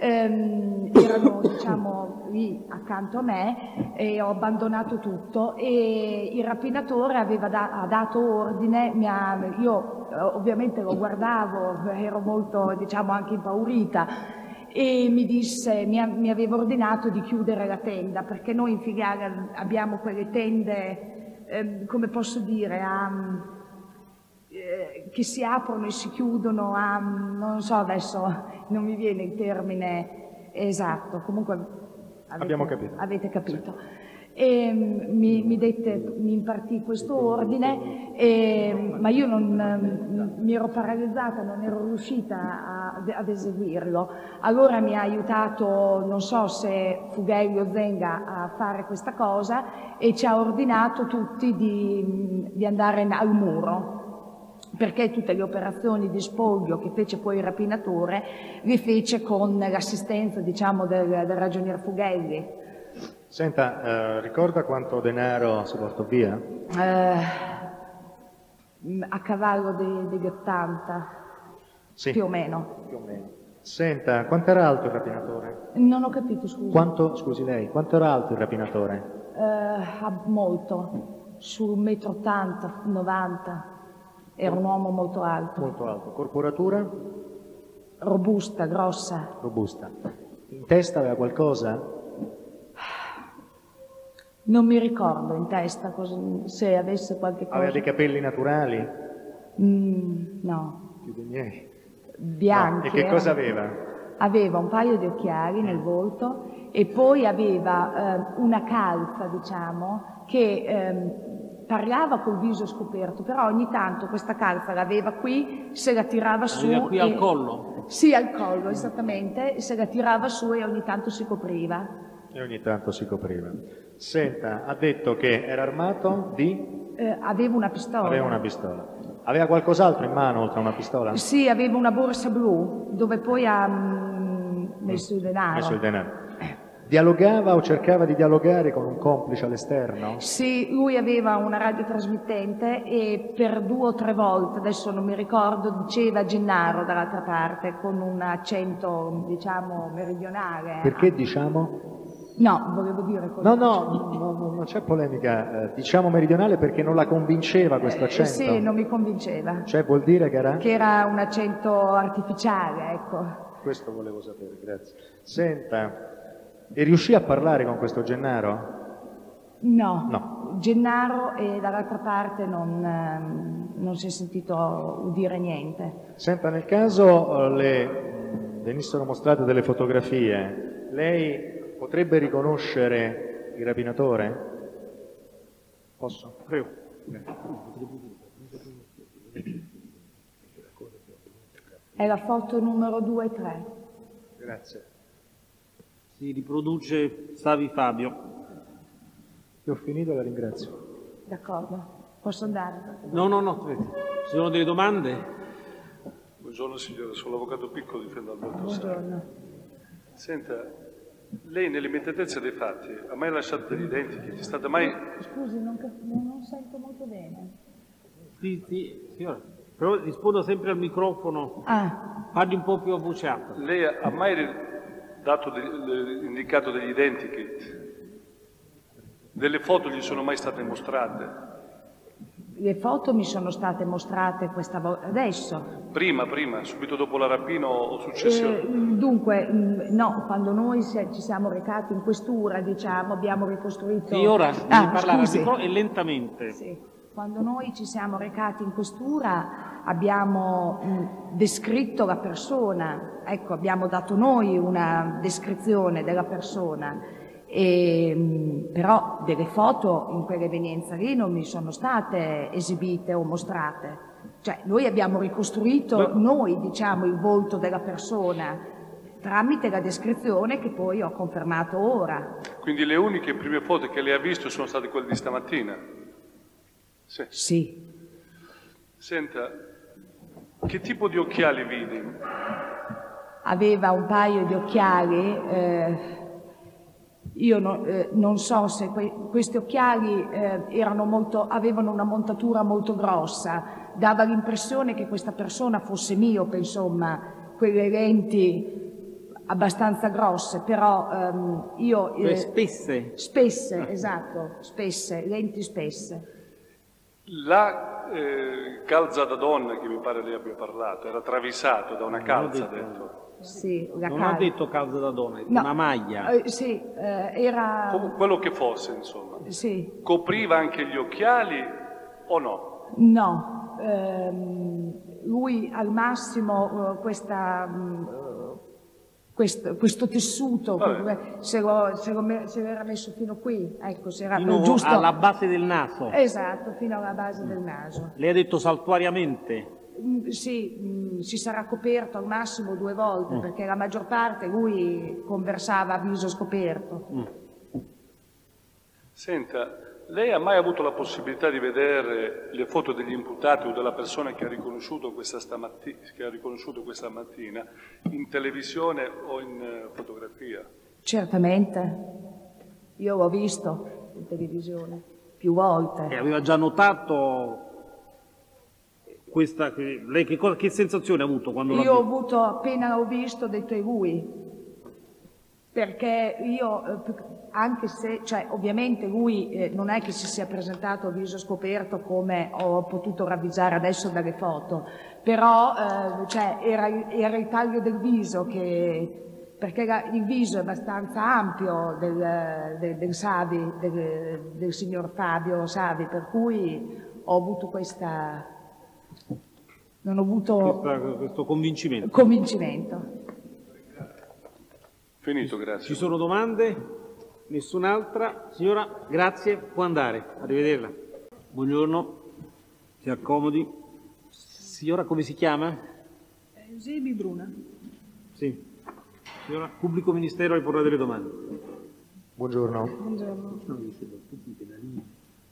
Ehm, erano diciamo lì accanto a me e ho abbandonato tutto e il rapinatore aveva da, ha dato ordine, ha, io ovviamente lo guardavo, ero molto diciamo anche impaurita e mi disse, mi, mi, aveva ordinato di chiudere la tenda perché noi in Figara abbiamo quelle tende, eh, come posso dire, a, eh, che si aprono e si chiudono a, non so adesso, non mi viene il termine esatto, comunque avete, Abbiamo capito. Avete capito. Sì e mi, mi, dette, mi impartì questo ordine, e, ma io non, mi ero paralizzata, non ero riuscita a, ad eseguirlo. Allora mi ha aiutato, non so se Fughelli o Zenga a fare questa cosa e ci ha ordinato tutti di, di andare al muro perché tutte le operazioni di spoglio che fece poi il rapinatore le fece con l'assistenza diciamo, del, del ragionier Fughelli Senta, eh, ricorda quanto denaro si portò via? Eh, a cavallo degli 80, sì. più o meno. Più o meno. Senta, quanto era alto il rapinatore? Non ho capito, scusi. Quanto, scusi lei, quanto era alto il rapinatore? Eh, molto, sul metro 80, 90. Era un uomo molto alto. Molto alto. Corporatura? Robusta, grossa. Robusta. In testa aveva qualcosa? Non mi ricordo in testa cosa, se avesse qualche cosa. Aveva dei capelli naturali? Mm, no. Più dei miei. Bianchi. No. E che cosa aveva? Aveva un paio di occhiali nel volto e poi aveva eh, una calza, diciamo, che eh, parlava col viso scoperto, però ogni tanto questa calza l'aveva qui, se la tirava su. Aveva qui e... al collo? Sì, al collo, esattamente, se la tirava su e ogni tanto si copriva. E ogni tanto si copriva. Senta, ha detto che era armato di? Eh, aveva una pistola. Aveva una pistola. Aveva qualcos'altro in mano oltre a una pistola? Sì, aveva una borsa blu dove poi ha mm, messo il denaro. Messo il denaro. Dialogava o cercava di dialogare con un complice all'esterno? Sì, lui aveva una radiotrasmittente e per due o tre volte, adesso non mi ricordo, diceva Gennaro dall'altra parte con un accento, diciamo, meridionale. Perché diciamo? No, volevo dire... No, no, no, no, non c'è polemica. Eh, diciamo meridionale perché non la convinceva questo accento. Eh, sì, non mi convinceva. Cioè vuol dire che era? Che era un accento artificiale, ecco. Questo volevo sapere, grazie. Senta, e riuscì a parlare con questo Gennaro? No. no. Gennaro e dall'altra parte non, ehm, non si è sentito udire niente. Senta, nel caso eh, le venissero mostrate delle fotografie, lei potrebbe riconoscere il rapinatore? Posso? Prego. È la foto numero 2 e 3. Grazie. Si riproduce Savi Fabio. Io ho finito, la ringrazio. D'accordo. Posso andare? No, no, no, ci sono delle domande? Buongiorno signore, sono l'avvocato Piccolo, difendo Alberto Buongiorno. Senta, lei nell'immediatezza dei fatti ha mai lasciato degli identici? È stata mai... Scusi, non, non sento molto bene. Sì, sì, signora. Però rispondo sempre al microfono. Ah. Parli un po' più avvociato. Lei ha mai dato indicato degli identikit? Delle foto gli sono mai state mostrate? Le foto mi sono state mostrate questa volta adesso. Prima, prima, subito dopo la rapina o successivamente? Eh, dunque, mh, no, quando noi se- ci siamo recati in questura, diciamo, abbiamo ricostruito... Sì, ora Ah, parlare scusi. e lentamente. Sì. Quando noi ci siamo recati in questura abbiamo mh, descritto la persona, ecco, abbiamo dato noi una descrizione della persona, e, mh, però delle foto in quell'evenienza lì non mi sono state esibite o mostrate. Cioè, noi abbiamo ricostruito noi, diciamo, il volto della persona tramite la descrizione che poi ho confermato ora. Quindi le uniche prime foto che lei ha visto sono state quelle di stamattina? Sì. Sì. Senta, che tipo di occhiali vidi? aveva un paio di occhiali, eh, io no- eh, non so se que- questi occhiali eh, erano molto, avevano una montatura molto grossa, dava l'impressione che questa persona fosse miope, insomma, quelle lenti abbastanza grosse, però ehm, io... Cioè, spesse. Spesse, esatto, spesse, lenti spesse. La eh, calza da donna che mi pare lei abbia parlato era travisato da una calza, ha detto. Sì, la Non cal- ha detto calza da donna, No, una maglia. eh, sì, eh, era... Com- quello che fosse, insomma. Sì, Copriva anche gli occhiali o no? No, ehm, lui al massimo eh, questa, mh, questo, questo tessuto se lo, se lo me- se l'era messo fino qui, ecco, se era Fino giusto. alla base del naso. Esatto, fino alla base del naso. Lei ha detto saltuariamente. Mm, Sì, mm, si sarà coperto al massimo due volte Mm. perché la maggior parte lui conversava a viso scoperto. Senta, lei ha mai avuto la possibilità di vedere le foto degli imputati o della persona che ha riconosciuto questa, stamatti- che ha riconosciuto questa mattina in televisione o in eh, fotografia? Certamente, io l'ho visto in televisione più volte. E aveva già notato questa. Lei che, cosa- che sensazione ha avuto quando l'ha Io ho avuto, appena l'ho visto, ho detto è lui. Perché io, eh, anche se, cioè, ovviamente lui eh, non è che si sia presentato a viso scoperto come ho potuto ravvisare adesso dalle foto, però eh, cioè, era, era il taglio del viso che, perché la- il viso è abbastanza ampio del, del- del Savi, del, del signor Fabio Savi, per cui ho avuto questa, non ho avuto Questa- questo convincimento. convincimento. Finito, grazie. Ci sono domande? Nessun'altra? Signora, grazie, può andare. Arrivederla. Buongiorno, si accomodi. Signora, come si chiama? Eusebio Bruna. Sì. Signora, pubblico ministero le porrà delle domande. Buongiorno. Buongiorno.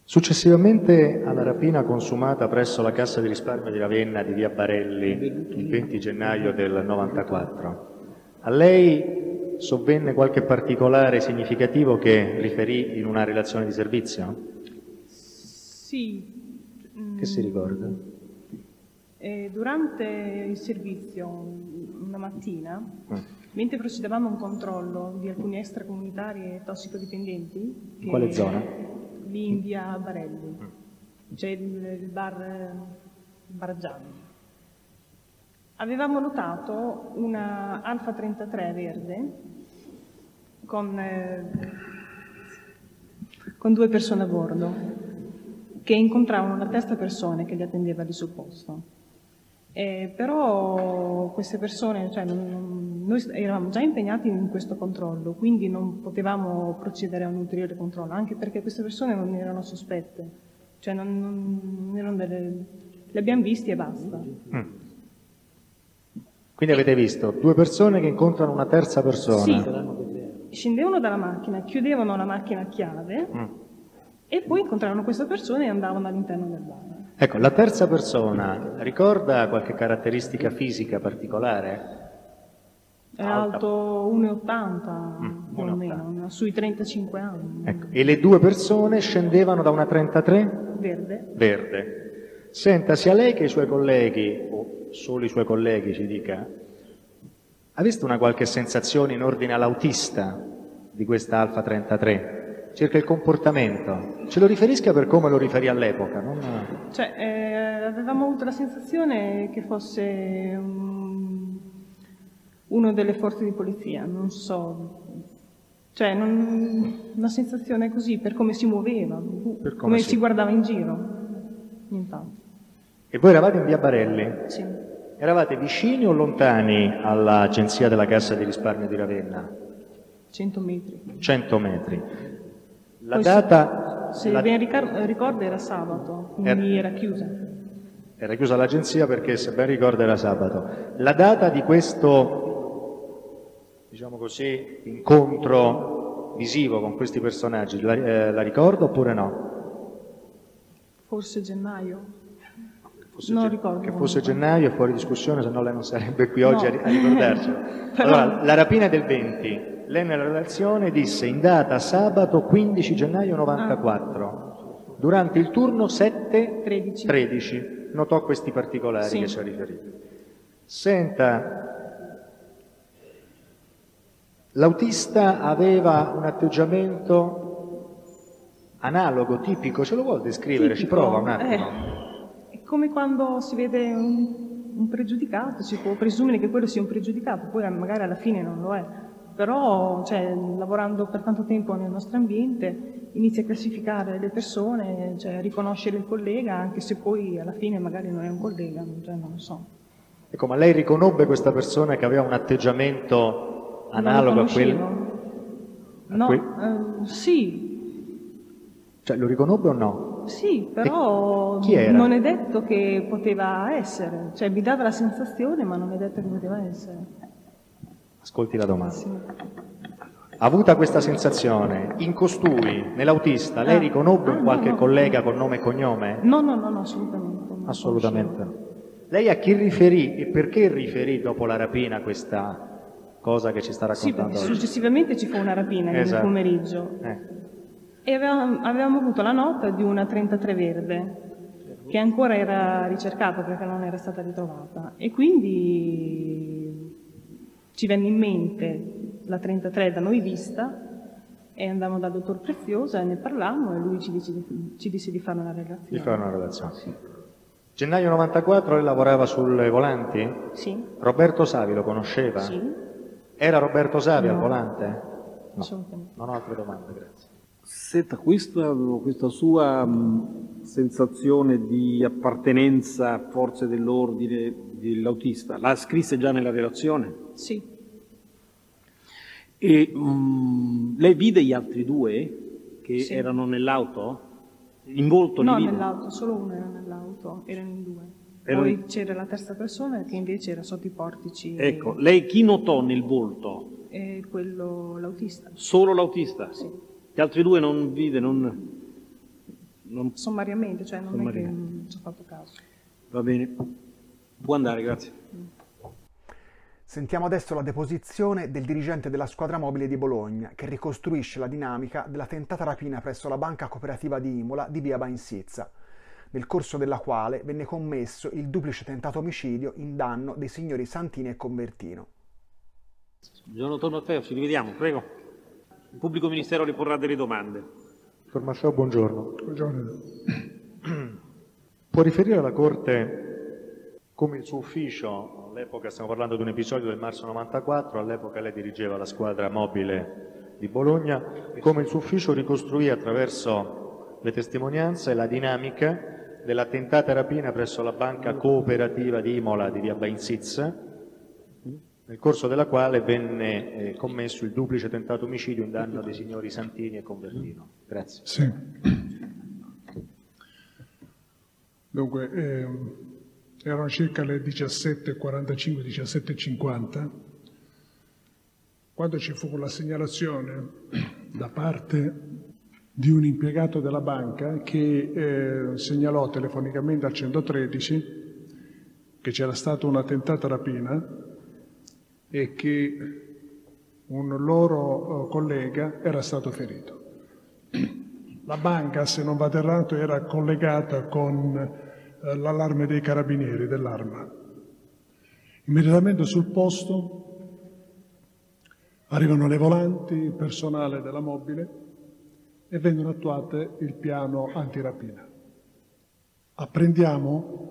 Successivamente alla rapina consumata presso la Cassa di risparmio di Ravenna di via Barelli il 20 gennaio del 94, a lei sovvenne qualche particolare significativo che riferì in una relazione di servizio? Sì. Che si ricorda? eh, durante il servizio, una mattina, Mm. mentre procedevamo a un controllo di alcuni extracomunitari e tossicodipendenti, In quale zona? Lì in via Barelli, c'è il, bar, eh, bar Gianni. Avevamo notato una Alfa 33 verde con, eh, con due persone a bordo che incontravano una terza persona che li attendeva lì sul posto. Eh, però queste persone, cioè, non- noi eravamo già impegnati in questo controllo, quindi non potevamo procedere a un ulteriore controllo, anche perché queste persone non erano sospette, cioè non, non erano delle... le abbiamo visti e basta. Mm. Quindi avete visto due persone che incontrano una terza persona? Sì, scendevano dalla macchina, chiudevano la macchina a chiave Mm. e poi incontravano queste persone e andavano all'interno del bar. Ecco, la terza persona ricorda qualche caratteristica fisica particolare? È alto 1,80 Mm, più o meno, sui 35 anni. Ecco, e le due persone scendevano da una 33 Verde. verde. Senta, sia lei che i suoi colleghi, o solo i suoi colleghi ci dica, ha visto una qualche sensazione in ordine all'autista di questa Alfa 33? Circa il comportamento. Ce lo riferisca per come lo riferì all'epoca, non... Cioè, eh, avevamo avuto la sensazione che fosse um, uno delle forze di polizia, non so. Cioè, non, una sensazione così, per come si muoveva, come, come si... si guardava in giro. Nient'altro. E voi eravate in via Barelli? Sì. Eravate vicini o lontani all'agenzia della Cassa di risparmio di Ravenna? 100 metri. 100 metri. La Poi data... Se, se la... ben ricordo era sabato, quindi era, era chiusa. Era chiusa l'agenzia perché, se ben ricordo, era sabato. La data di questo, diciamo così, incontro visivo con questi personaggi, la, eh, la ricordo oppure no? Forse gennaio. Fosse non ricordo. Che fosse gennaio è fuori discussione, se no lei non sarebbe qui oggi no. a, a ricordarcelo. Allora, la rapina del 20, lei nella relazione disse in data sabato 15 gennaio 94, ah. durante il turno 7 13. 13. Notò questi particolari sì. che ci ha riferito. Senta, l'autista aveva un atteggiamento analogo, tipico, ce lo vuol descrivere? Tipico, Ci prova un attimo. Eh come quando si vede un, un, pregiudicato, si può presumere che quello sia un pregiudicato, poi magari alla fine non lo è, però cioè, lavorando per tanto tempo nel nostro ambiente inizia a classificare le persone, cioè, a riconoscere il collega, anche se poi alla fine magari non è un collega, cioè, non lo so. Ecco, ma lei riconobbe questa persona che aveva un atteggiamento analogo a quello? No, que... uh, sì. Cioè, lo riconobbe o no? Sì, però non è detto che poteva essere, cioè mi dava la sensazione ma non è detto che poteva essere. Ascolti la domanda. Avuta questa sensazione, in costui, nell'autista, lei ah, riconobbe ah, qualche collega con nome e cognome? No, no, no, no assolutamente. No, assolutamente no. Lei a chi riferì e perché riferì dopo la rapina questa cosa che ci sta raccontando? Sì, successivamente ci fu una rapina esatto. nel pomeriggio. Eh e avevamo, avevamo, avuto la nota di una 33 verde che ancora era ricercata perché non era stata ritrovata e quindi ci venne in mente la 33 da noi vista e andammo dal dottor Preziosa e ne parlammo e lui ci disse, ci disse di fare una relazione. Di fare una relazione. Sì. Gennaio 94 lei lavorava sulle volanti? Sì. Roberto Savi lo conosceva? Sì. Era Roberto Savi no. al volante? No. Assolutamente. Non ho altre domande, grazie. Senta, questa, questa sua mh, sensazione di appartenenza a forze dell'ordine dell'autista, la scrisse già nella relazione? Sì. E mh, lei vide gli altri due che Sì. erano nell'auto? In volto No, nell'auto, solo uno era nell'auto, erano in due. Erano Poi c'era la terza persona che invece era sotto i portici. Ecco, lei chi notò nel volto? E quello, l'autista. Solo l'autista? Sì. Gli altri due non vide, non... non- Sommariamente, cioè non è che Sommariamente. non ci ho fatto caso. Va bene. Può andare, grazie. Sentiamo adesso la deposizione del dirigente della squadra mobile di Bologna, che ricostruisce la dinamica della tentata rapina presso la banca cooperativa di Imola di via Bainsizza, nel corso della quale venne commesso il duplice tentato omicidio in danno dei signori Santini e Convertino. Buongiorno Tornoteo, ci rivediamo, prego. Il pubblico ministero le porrà delle domande. Dottor Masciò, buongiorno. Buongiorno. Può riferire alla Corte come il suo ufficio, all'epoca stiamo parlando di un episodio del marzo 94, all'epoca lei dirigeva la squadra mobile di Bologna, come il suo ufficio ricostruì attraverso le testimonianze la dinamica della tentata rapina presso la banca cooperativa di Imola di via Bainsizza, nel corso della quale venne eh, commesso il duplice tentato omicidio in danno dei signori Santini e Convertino. Grazie. Sì. Dunque, ehm, erano circa le 17.45, 17.50, quando ci fu la segnalazione da parte di un impiegato della banca che eh, segnalò telefonicamente al 113 che c'era stata una tentata rapina e che un loro eh, collega era stato ferito. La banca, se non vado errato, era collegata con eh, l'allarme dei carabinieri dell'arma. Immediatamente sul posto arrivano le volanti, il personale della mobile e vengono attuate il piano antirapina. apprendiamo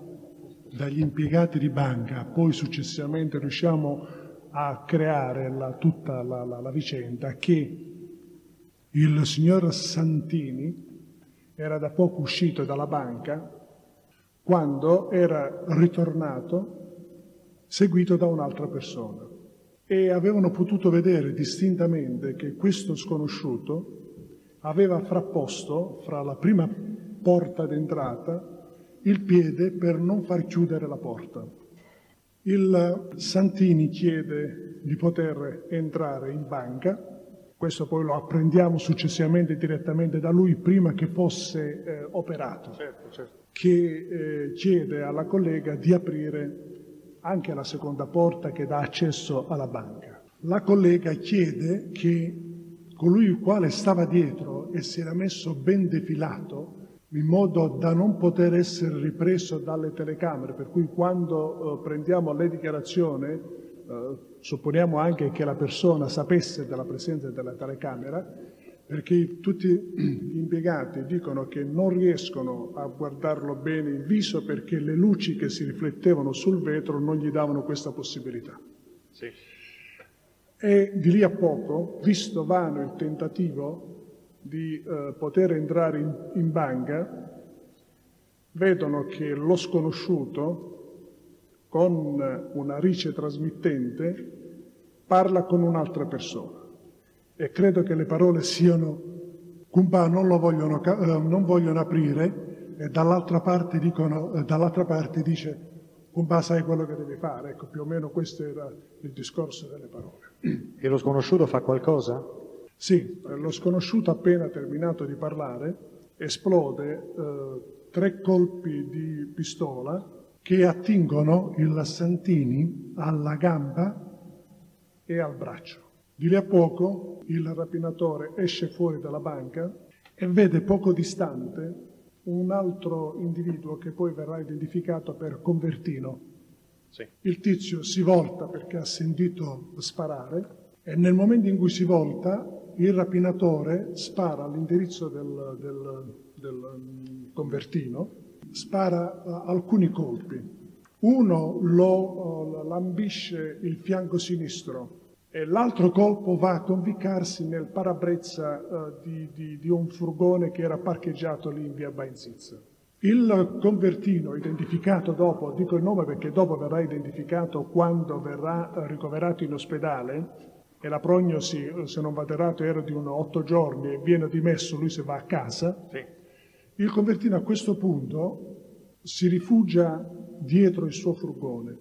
dagli impiegati di banca, poi successivamente riusciamo a creare la, tutta la, la, la vicenda, che il signor Santini era da poco uscito dalla banca quando era ritornato seguito da un'altra persona e avevano potuto vedere distintamente che questo sconosciuto aveva frapposto fra la prima porta d'entrata il piede per non far chiudere la porta. Il Santini chiede di poter entrare in banca, questo poi lo apprendiamo successivamente direttamente da lui prima che fosse eh, operato, certo, certo. che eh, chiede alla collega di aprire anche la seconda porta che dà accesso alla banca. La collega chiede che colui il quale stava dietro e si era messo ben defilato in modo da non poter essere ripreso dalle telecamere, per cui quando eh, prendiamo le dichiarazioni eh, supponiamo anche che la persona sapesse della presenza della telecamera, perché tutti gli impiegati dicono che non riescono a guardarlo bene in viso perché le luci che si riflettevano sul vetro non gli davano questa possibilità. Sì. E di lì a poco, visto vano il tentativo di eh, poter entrare in, in banca, vedono che lo sconosciuto, con una rice trasmittente, parla con un'altra persona. E credo che le parole siano, Kumba non lo vogliono, eh, non vogliono aprire, e dall'altra parte, dicono, eh, dall'altra parte dice, Kumba sai quello che devi fare. Ecco, più o meno questo era il discorso delle parole. E lo sconosciuto fa qualcosa? Sì, lo sconosciuto appena terminato di parlare esplode eh, tre colpi di pistola che attingono il Santini alla gamba e al braccio. Di lì a poco il rapinatore esce fuori dalla banca e vede poco distante un altro individuo che poi verrà identificato per Convertino. Sì. Il tizio si volta perché ha sentito sparare e nel momento in cui si volta il rapinatore spara all'indirizzo del, del, del convertino, spara uh, alcuni colpi. Uno lo uh, lambisce il fianco sinistro e l'altro colpo va a conficcarsi nel parabrezza uh, di, di, di, un furgone che era parcheggiato lì in via Bainzizza. Il convertino, identificato dopo, dico il nome perché dopo verrà identificato quando verrà ricoverato in ospedale, e la prognosi, se non vado errato, era di un otto giorni e viene dimesso, lui se va a casa, sì. il convertino a questo punto si rifugia dietro il suo furgone.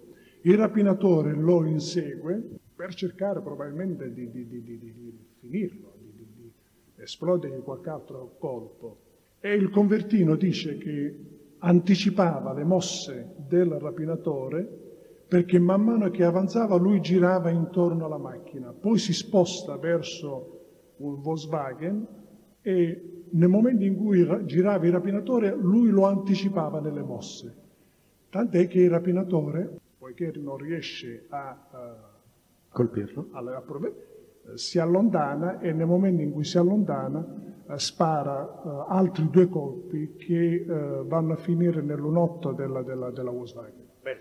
Il rapinatore lo insegue per cercare probabilmente di, di, di, di finirlo, di, esplodergli qualche altro colpo. E il convertino dice che anticipava le mosse del rapinatore perché man mano che avanzava lui girava intorno alla macchina, poi si sposta verso un Volkswagen e nel momento in cui girava il rapinatore lui lo anticipava nelle mosse. Tant'è che il rapinatore, poiché non riesce a, uh, colpirlo, a, a, a, si allontana e nel momento in cui si allontana uh, spara uh, altri due colpi che vanno a finire nel lunotto della, della, della Volkswagen. Bene.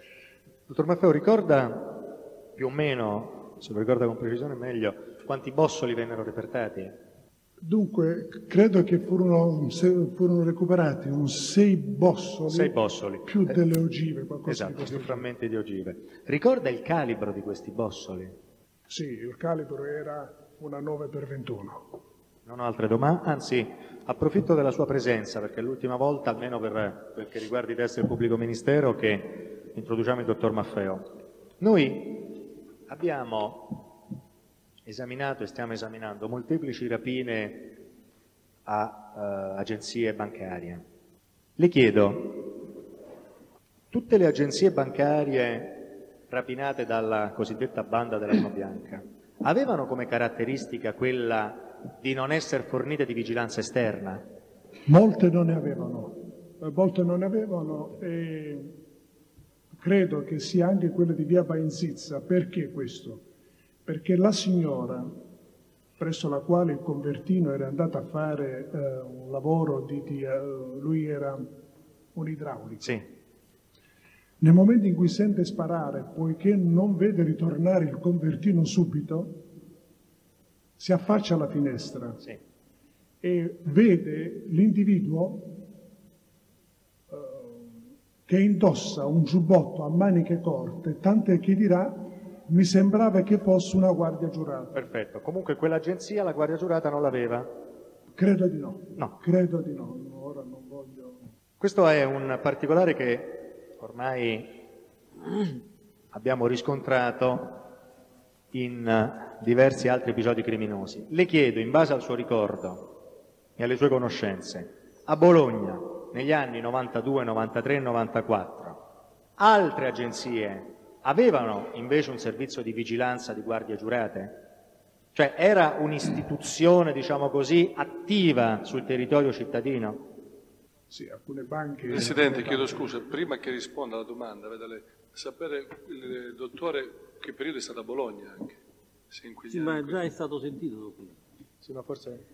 Dottor Maffeo, ricorda più o meno, se lo ricorda con precisione meglio, quanti bossoli vennero repertati? Dunque, credo che furono, furono recuperati un sei bossoli, sei bossoli. più eh, delle ogive, qualcosa esatto, più frammenti di ogive. Ricorda il calibro di questi bossoli? Sì, il calibro era una 9x21. Non ho altre domande, anzi approfitto della sua presenza perché è l'ultima volta, almeno per quel che riguarda i test del pubblico ministero, che introduciamo il dottor Maffeo. Noi abbiamo esaminato e stiamo esaminando molteplici rapine a uh, agenzie bancarie. Le chiedo, tutte le agenzie bancarie rapinate dalla cosiddetta banda della Luna Bianca avevano come caratteristica quella di non essere fornite di vigilanza esterna? Molte non ne avevano, molte non ne avevano e credo che sia anche quella di via Bainzizza. Perché questo? Perché la signora presso la quale il convertino era andato a fare eh, un lavoro di, di uh, lui era un idraulico. Sì. Nel momento in cui sente sparare, poiché non vede ritornare il convertino subito, si affaccia alla finestra Sì. e vede l'individuo che indossa un giubbotto a maniche corte, tant'è che dirà mi sembrava che fosse una guardia giurata. Perfetto. Comunque quell'agenzia la guardia giurata non l'aveva? Credo di no. No. Credo di no. Ora non voglio. Questo è un particolare che ormai abbiamo riscontrato in diversi altri episodi criminosi. Le chiedo, in base al suo ricordo e alle sue conoscenze, a Bologna, negli anni 92, 93 e 94, altre agenzie avevano invece un servizio di vigilanza di guardie giurate? Cioè era un'istituzione, diciamo così, attiva sul territorio cittadino? Sì, alcune banche. Presidente, alcune chiedo banche- scusa, prima che risponda alla domanda, veda lei, sapere, il dottore, che periodo è stato a Bologna anche? Se in Sì, anni- ma già è stato sentito dopo. Sì, ma forse...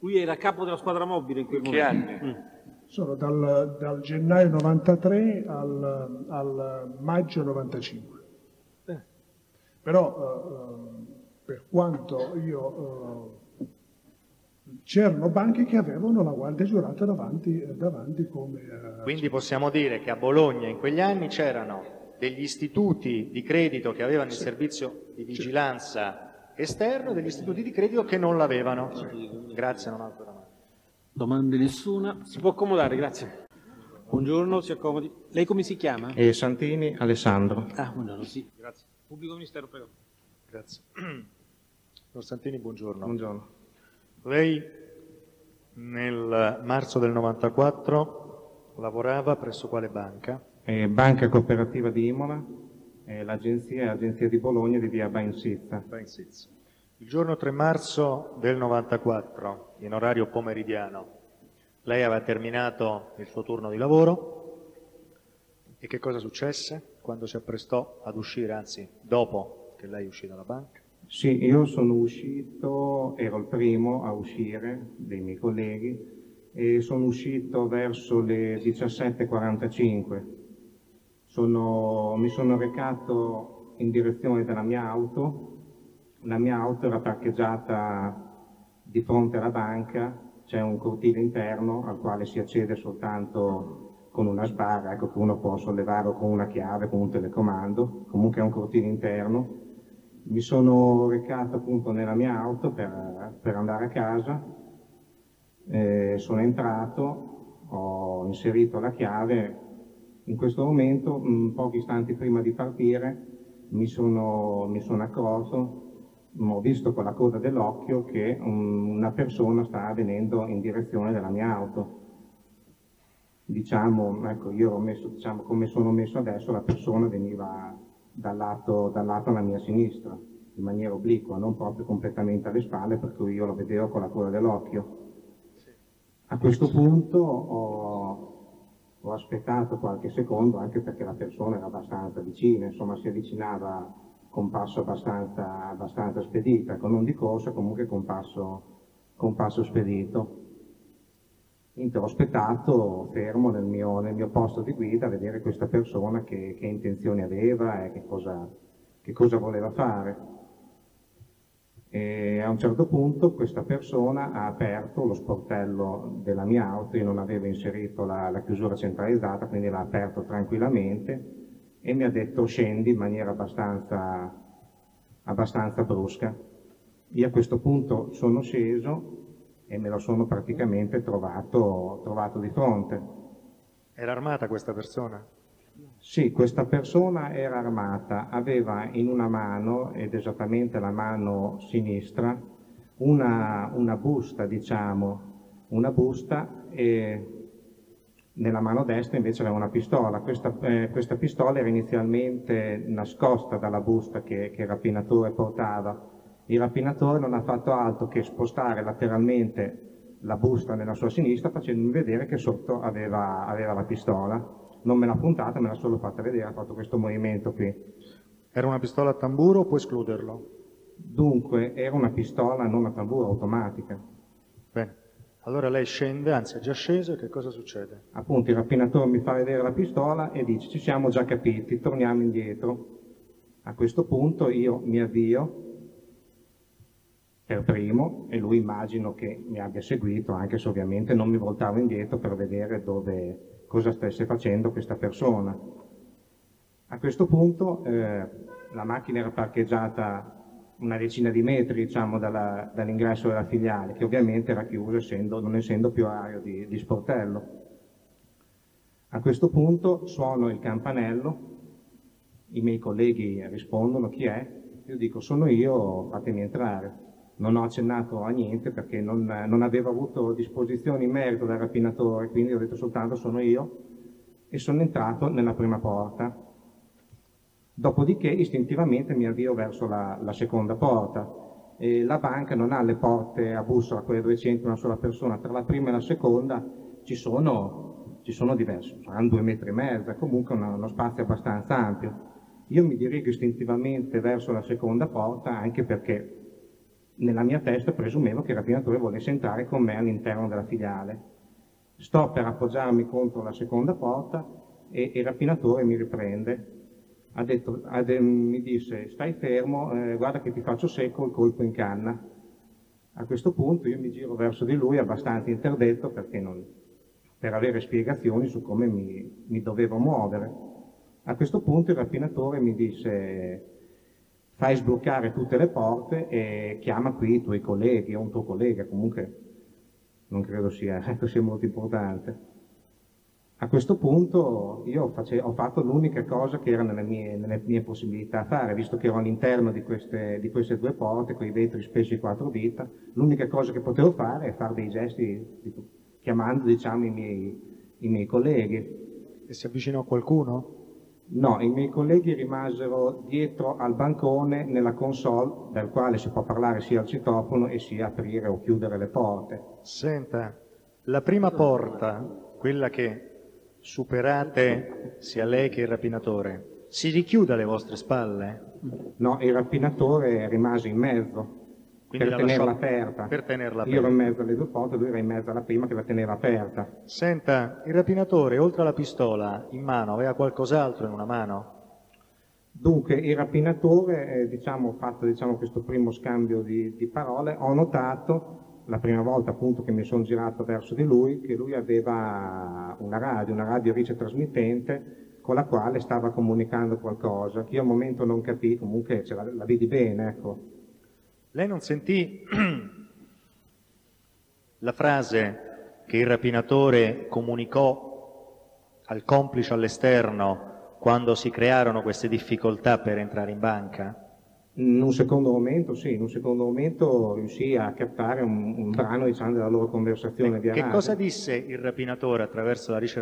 Lui era capo della squadra mobile in quel In che momento. anni? Mm. Sono dal, dal gennaio 93 al, al maggio 95. Eh. Però eh, eh, per quanto io... eh, c'erano banche che avevano la guardia giurata davanti, eh, davanti come... eh, Quindi possiamo dire che a Bologna in quegli anni c'erano degli istituti di credito che avevano il servizio di vigilanza esterno e degli istituti di credito che non l'avevano. Grazie, non domanda. Domande nessuna. Si può accomodare, grazie. Buongiorno, si accomodi. Lei come si chiama? E Santini Alessandro. Ah, buongiorno, sì. Grazie. Pubblico Ministero, prego. Grazie. Signor Santini, buongiorno. Buongiorno. Lei nel marzo del 94 lavorava presso quale banca? Eh, Banca Cooperativa di Imola, eh, l'agenzia l'agenzia di Bologna di via Bainsizza. Bainsizza. Il giorno 3 marzo del 94, in orario pomeridiano, lei aveva terminato il suo turno di lavoro e che cosa successe quando si apprestò ad uscire, anzi dopo che lei uscì dalla banca? Sì, io sono uscito, ero il primo a uscire dei miei colleghi e sono uscito verso le 17.45. Sono- mi sono recato in direzione della mia auto, la mia auto era parcheggiata di fronte alla banca, c'è un cortile interno al quale si accede soltanto con una sbarra, ecco che uno può sollevare o con una chiave, con un telecomando, comunque è un cortile interno. Mi sono recato appunto nella mia auto per, per andare a casa, Eh, sono entrato, ho inserito la chiave, in questo momento, mh, pochi istanti prima di partire, mi sono, mi sono accorto, ho visto con la coda dell'occhio che una persona stava venendo in direzione della mia auto. Diciamo, ecco, io ho messo, diciamo, come sono messo adesso, la persona veniva dal lato, dal lato alla mia sinistra, in maniera obliqua, non proprio completamente alle spalle, per cui io lo vedevo con la coda dell'occhio. A questo punto ho, ho aspettato qualche secondo, anche perché la persona era abbastanza vicina, insomma si avvicinava con passo abbastanza, abbastanza spedito, ecco, non di corsa, comunque con passo, con spedito. Niente, ho aspettato fermo nel mio, nel mio posto di guida a vedere questa persona che, che intenzioni aveva e che cosa, che cosa voleva fare. E a un certo punto questa persona ha aperto lo sportello della mia auto, io non avevo inserito la, la chiusura centralizzata, quindi l'ha aperto tranquillamente e mi ha detto scendi in maniera abbastanza, abbastanza brusca. Io a questo punto sono sceso e me lo sono praticamente trovato, trovato di fronte. Era armata questa persona? Sì, questa persona era armata, aveva in una mano, ed esattamente la mano sinistra, una, una busta, diciamo, una busta e nella mano destra invece aveva una pistola. Questa, eh, questa pistola era inizialmente nascosta dalla busta che, che il rapinatore portava. Il rapinatore non ha fatto altro che spostare lateralmente la busta nella sua sinistra facendomi vedere che sotto aveva, aveva la pistola non me l'ha puntata, me l'ha solo fatta vedere, ha fatto questo movimento qui. Era una pistola a tamburo o può escluderlo? Dunque, era una pistola non a tamburo, automatica. Bene. Allora lei scende, anzi è già sceso e che cosa succede? Appunto il rapinatore mi fa vedere la pistola e dice ci siamo già capiti, torniamo indietro. A questo punto io mi avvio per primo e lui immagino che mi abbia seguito, anche se ovviamente non mi voltavo indietro per vedere dove, cosa stesse facendo questa persona. A questo punto eh, la macchina era parcheggiata una decina di metri diciamo, dalla, dall'ingresso della filiale, che ovviamente era chiuso essendo, non essendo più orario di, di sportello. A questo punto suono il campanello, i miei colleghi rispondono chi è, io dico sono io, fatemi entrare. Non ho accennato a niente perché non, non avevo avuto disposizioni in merito dal rapinatore, quindi ho detto soltanto sono io e sono entrato nella prima porta. Dopodiché istintivamente mi avvio verso la, la seconda porta. E la banca non ha le porte a bussola, quelle dove c'entra una sola persona, tra la prima e la seconda ci sono, ci sono diversi, saranno due metri e mezzo, comunque uno, uno spazio abbastanza ampio. Io mi dirigo istintivamente verso la seconda porta anche perché nella mia testa presumevo che il rapinatore volesse entrare con me all'interno della filiale. Sto per appoggiarmi contro la seconda porta e il rapinatore mi riprende ha detto, ha de, mi disse stai fermo, eh, guarda che ti faccio secco il colpo in canna. A questo punto io mi giro verso di lui abbastanza interdetto non, per avere spiegazioni su come mi, mi, dovevo muovere. A questo punto il rapinatore mi disse fai sbloccare tutte le porte e chiama qui i tuoi colleghi o un tuo collega, comunque non credo sia, sia molto importante. A questo punto io face, ho fatto l'unica cosa che era nelle mie, nelle mie, possibilità fare, visto che ero all'interno di queste, di queste due porte, con i vetri spessi quattro dita, l'unica cosa che potevo fare è fare dei gesti tipo, chiamando diciamo, i, miei, i miei colleghi. E si avvicinò qualcuno? No, i miei colleghi rimasero dietro al bancone nella console, dal quale si può parlare sia al citofono e sia aprire o chiudere le porte. Senta, la prima porta, quella che superate sia lei che il rapinatore, si richiude alle vostre spalle? No, il rapinatore rimase in mezzo per tenerla aperta. Per tenerla aperta. Io ero in mezzo alle due porte, lui era in mezzo alla prima che la teneva aperta. Senta, il rapinatore oltre alla pistola in mano aveva qualcos'altro in una mano? Dunque, il rapinatore, eh, diciamo, fatto diciamo, questo primo scambio di, di parole, ho notato la prima volta appunto che mi sono girato verso di lui, che lui aveva una radio, una radio ricetrasmittente con la quale stava comunicando qualcosa, che io al momento non capii, comunque la, la vedi bene, ecco. Lei non sentì la frase che il rapinatore comunicò al complice all'esterno quando si crearono queste difficoltà per entrare in banca? In un secondo momento, sì, in un secondo momento riuscì a captare un, un brano diciamo, della loro conversazione via Che radio. cosa disse il rapinatore attraverso la rice,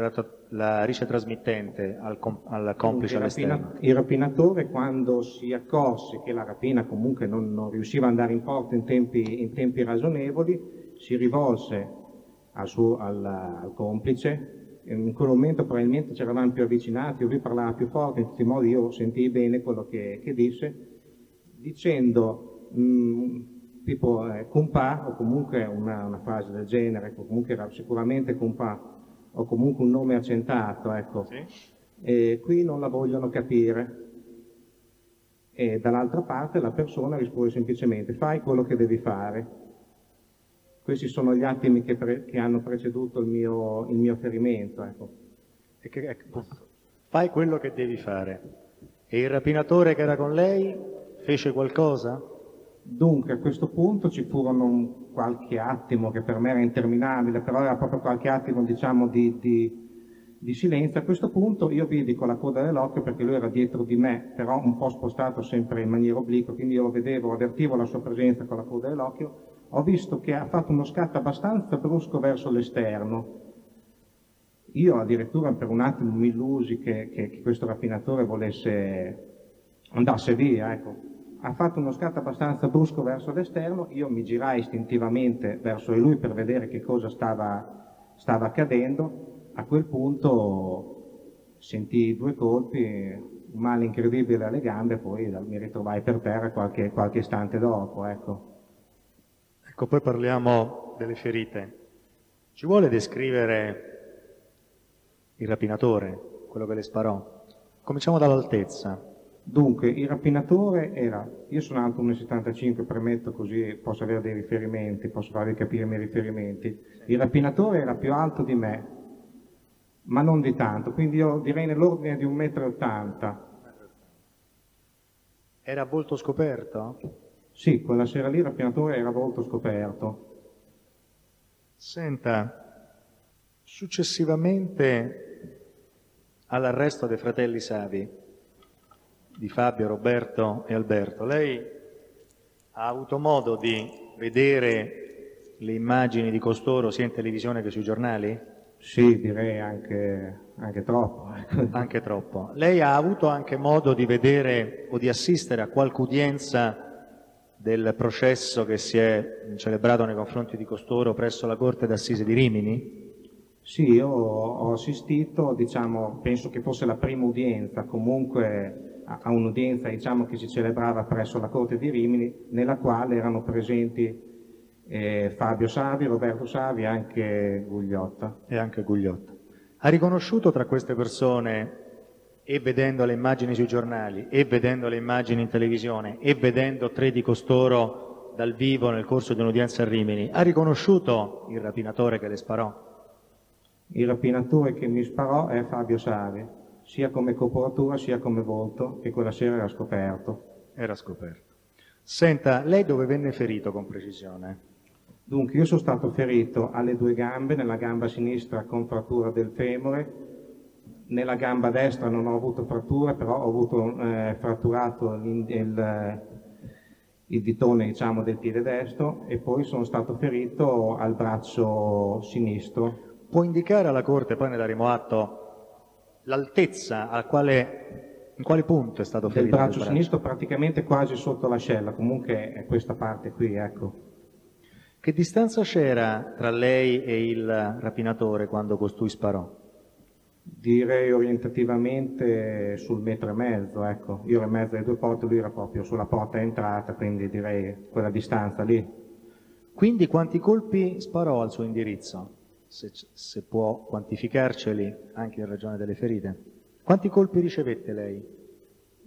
la rice trasmittente al, al complice il all'esterno? Rapina, il rapinatore quando si accorse che la rapina comunque non, non riusciva ad andare in porto in tempi, in tempi ragionevoli, si rivolse al, suo, al, al complice in quel momento probabilmente ci eravamo più avvicinati, lui parlava più forte, in tutti i modi io sentii bene quello che, che disse dicendo mh, mm, tipo eh, compà o comunque una, una, frase del genere, o comunque era sicuramente compà o comunque un nome accentato, ecco. Sì. E qui non la vogliono capire. E dall'altra parte la persona risponde semplicemente fai quello che devi fare. Questi sono gli attimi che, pre- che hanno preceduto il mio, il mio ferimento. Ecco. Che, ecco, fai quello che devi fare. E il rapinatore che era con lei Fece qualcosa? Dunque, a questo punto ci furono qualche attimo che per me era interminabile, però era proprio qualche attimo, diciamo, di, di, di silenzio. A questo punto io vidi con la coda dell'occhio, perché lui era dietro di me, però un po' spostato sempre in maniera obliqua, quindi io lo vedevo, avvertivo la sua presenza con la coda dell'occhio, ho visto che ha fatto uno scatto abbastanza brusco verso l'esterno. Io addirittura per un attimo mi illusi che, che, che questo raffinatore volesse andasse via, ecco ha fatto uno scatto abbastanza brusco verso l'esterno, io mi girai istintivamente verso di lui per vedere che cosa stava, stava accadendo, a quel punto sentii due colpi, un male incredibile alle gambe, poi mi ritrovai per terra qualche, qualche istante dopo. Ecco. ecco, poi parliamo delle ferite. Ci vuole descrivere il rapinatore, quello che le sparò? Cominciamo dall'altezza. Dunque, il rapinatore era, io sono alto 1,75, premetto così posso avere dei riferimenti, posso farvi capire i miei riferimenti. Il rapinatore era più alto di me, ma non di tanto, quindi io direi nell'ordine di 1,80 m. Era volto scoperto? Sì, quella sera lì il rapinatore era volto scoperto. Senta, successivamente all'arresto dei fratelli Savi, di Fabio, Roberto e Alberto, lei ha avuto modo di vedere le immagini di costoro sia in televisione che sui giornali? Sì, direi anche, anche troppo. anche troppo. Lei ha avuto anche modo di vedere o di assistere a qualche udienza del processo che si è celebrato nei confronti di costoro presso la Corte d'Assise di Rimini? Sì, io ho assistito, diciamo, penso che fosse la prima udienza, comunque a un'udienza diciamo, che si celebrava presso la Corte di Rimini, nella quale erano presenti eh, Fabio Savi, Roberto Savi e anche Gugliotta. E anche Gugliotta. Ha riconosciuto tra queste persone, e vedendo le immagini sui giornali, e vedendo le immagini in televisione, e vedendo tre di costoro dal vivo nel corso di un'udienza a Rimini, ha riconosciuto il rapinatore che le sparò? Il rapinatore che mi sparò è Fabio Savi, sia come corporatura sia come volto, che quella sera era scoperto. Era scoperto. Senta, lei dove venne ferito con precisione? Dunque, io sono stato ferito alle due gambe, nella gamba sinistra con frattura del femore, nella gamba destra non ho avuto frattura, però ho avuto eh, fratturato il, il, il ditone diciamo, del piede destro e poi sono stato ferito al braccio sinistro. Può indicare alla Corte, poi ne daremo atto, l'altezza a quale, in quale punto è stato ferito? Il braccio, braccio sinistro praticamente quasi sotto l'ascella, comunque è questa parte qui, ecco. Che distanza c'era tra lei e il rapinatore quando costui sparò? Direi orientativamente sul metro e mezzo, ecco. Io ero in mezzo alle due porte, lui era proprio sulla porta entrata, quindi direi quella distanza lì. Quindi quanti colpi sparò al suo indirizzo? Se, se può quantificarceli anche in ragione delle ferite. Quanti colpi ricevette lei?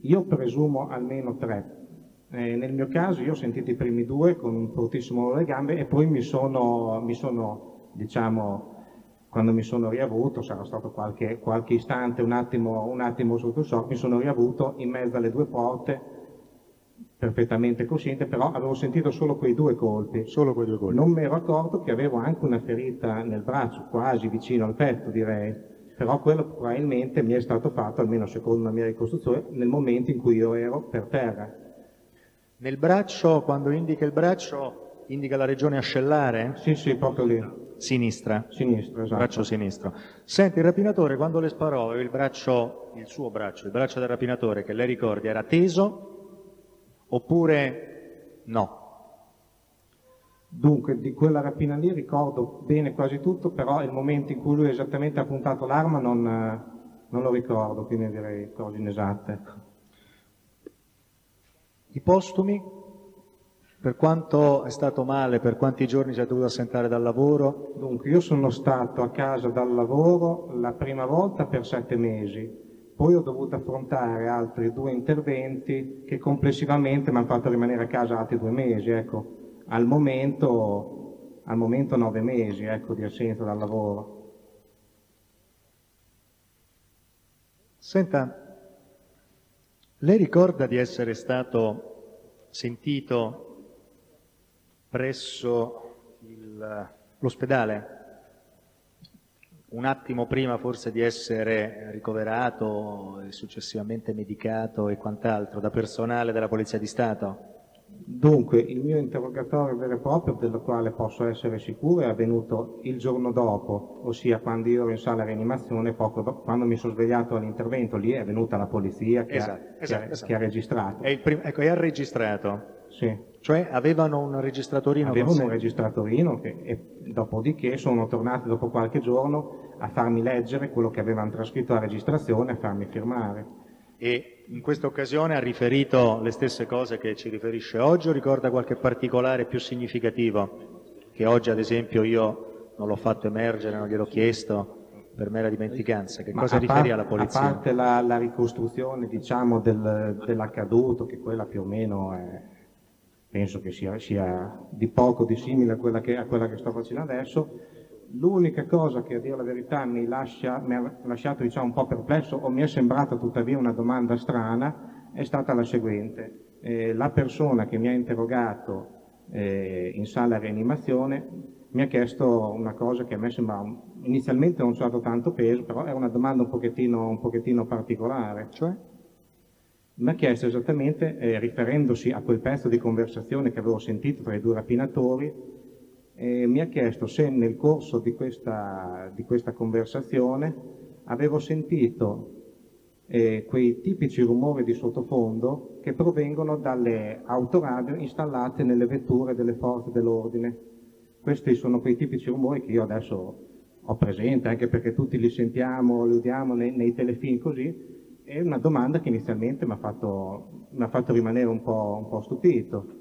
Io presumo almeno tre, eh, nel mio caso io ho sentito i primi due con un fortissimo dolore alle gambe e poi mi sono, mi sono, diciamo, quando mi sono riavuto, sarà stato qualche, qualche istante, un attimo, un attimo sotto il socco, mi sono riavuto in mezzo alle due porte, perfettamente cosciente, però avevo sentito solo quei due colpi. Solo quei due colpi. Non mi ero accorto che avevo anche una ferita nel braccio, quasi vicino al petto direi, però quello probabilmente mi è stato fatto, almeno secondo la mia ricostruzione, nel momento in cui io ero per terra. Nel braccio, quando indica il braccio, indica la regione ascellare? Sì, sì, proprio lì. Sinistra? Sinistra, esatto. Braccio sinistro. Senti, il rapinatore quando le sparò, il braccio, il suo braccio, il braccio del rapinatore, che lei ricordi, era teso oppure no? Dunque, di quella rapina lì ricordo bene quasi tutto, però il momento in cui lui esattamente ha puntato l'arma non, non lo ricordo, quindi direi cose inesatte. I postumi, per quanto è stato male, per quanti giorni si è dovuto assentare dal lavoro? Dunque, io sono stato a casa dal lavoro la prima volta per sette mesi, poi ho dovuto affrontare altri due interventi che complessivamente mi hanno fatto rimanere a casa altri due mesi, ecco. Al momento, al momento nove mesi, ecco, di assenza dal lavoro. Senta, lei ricorda di essere stato sentito presso l'ospedale un attimo prima forse di essere ricoverato e successivamente medicato e quant'altro da personale della Polizia di Stato? Dunque, il mio interrogatorio vero e proprio, del quale posso essere sicuro, è avvenuto il giorno dopo, ossia quando io ero in sala rianimazione, poco dopo, quando mi sono svegliato all'intervento, lì è venuta la polizia che, esatto, ha, esatto, che, esatto. che ha, registrato. Prim- ecco, e ha registrato? Sì. Cioè avevano un registratorino? Avevano un registratorino che, e dopodiché sono tornati dopo qualche giorno a farmi leggere quello che avevano trascritto alla registrazione e a farmi firmare e in questa occasione ha riferito le stesse cose che ci riferisce oggi o ricorda qualche particolare più significativo che oggi ad esempio io non l'ho fatto emergere, non gliel'ho chiesto per mera dimenticanza. Che Ma cosa riferì alla polizia? A parte la, la ricostruzione, diciamo, del- dell'accaduto, che quella più o meno è, penso che sia, sia di poco dissimile a quella, che, a quella che sto facendo adesso, l'unica cosa che a dire la verità mi, lascia, mi ha lasciato diciamo, un po' perplesso o mi è sembrata tuttavia una domanda strana è stata la seguente. Eh, la persona che mi ha interrogato eh, in sala rianimazione mi ha chiesto una cosa che a me sembrava inizialmente non c'è dato tanto peso, però era una domanda un pochettino, un pochettino particolare. Cioè? Mi ha chiesto esattamente, eh, riferendosi a quel pezzo di conversazione che avevo sentito tra i due rapinatori, eh, mi ha chiesto se nel corso di questa, di questa conversazione avevo sentito eh, quei tipici rumori di sottofondo che provengono dalle autoradio installate nelle vetture delle forze dell'ordine. Questi sono quei tipici rumori che io adesso ho presente, anche perché tutti li sentiamo, li udiamo nei, nei telefilm così, è una domanda che inizialmente mi ha fatto, fatto rimanere un po', un po' stupito.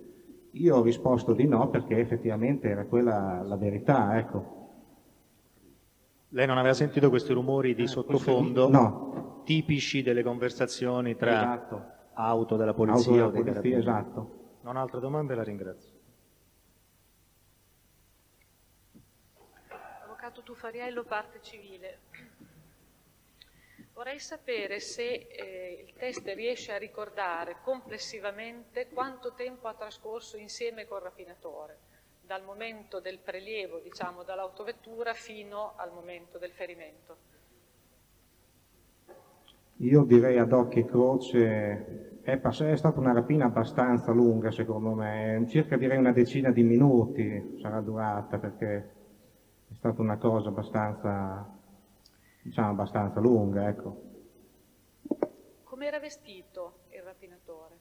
Io ho risposto di no perché effettivamente era quella la verità, ecco. Lei non aveva sentito questi rumori di sottofondo no. tipici delle conversazioni tra Esatto. auto della polizia Auto della o dei polizia, carabinieri? esatto. Non altre domande, la ringrazio. Avvocato Tuffariello, parte civile. Vorrei sapere se eh, il test riesce a ricordare complessivamente quanto tempo ha trascorso insieme col rapinatore, dal momento del prelievo, diciamo, dall'autovettura fino al momento del ferimento. Io direi ad occhio e croce, è, è stata una rapina abbastanza lunga secondo me, circa direi una decina di minuti sarà durata perché è stata una cosa abbastanza, diciamo abbastanza lunga, ecco. Come era vestito il rapinatore?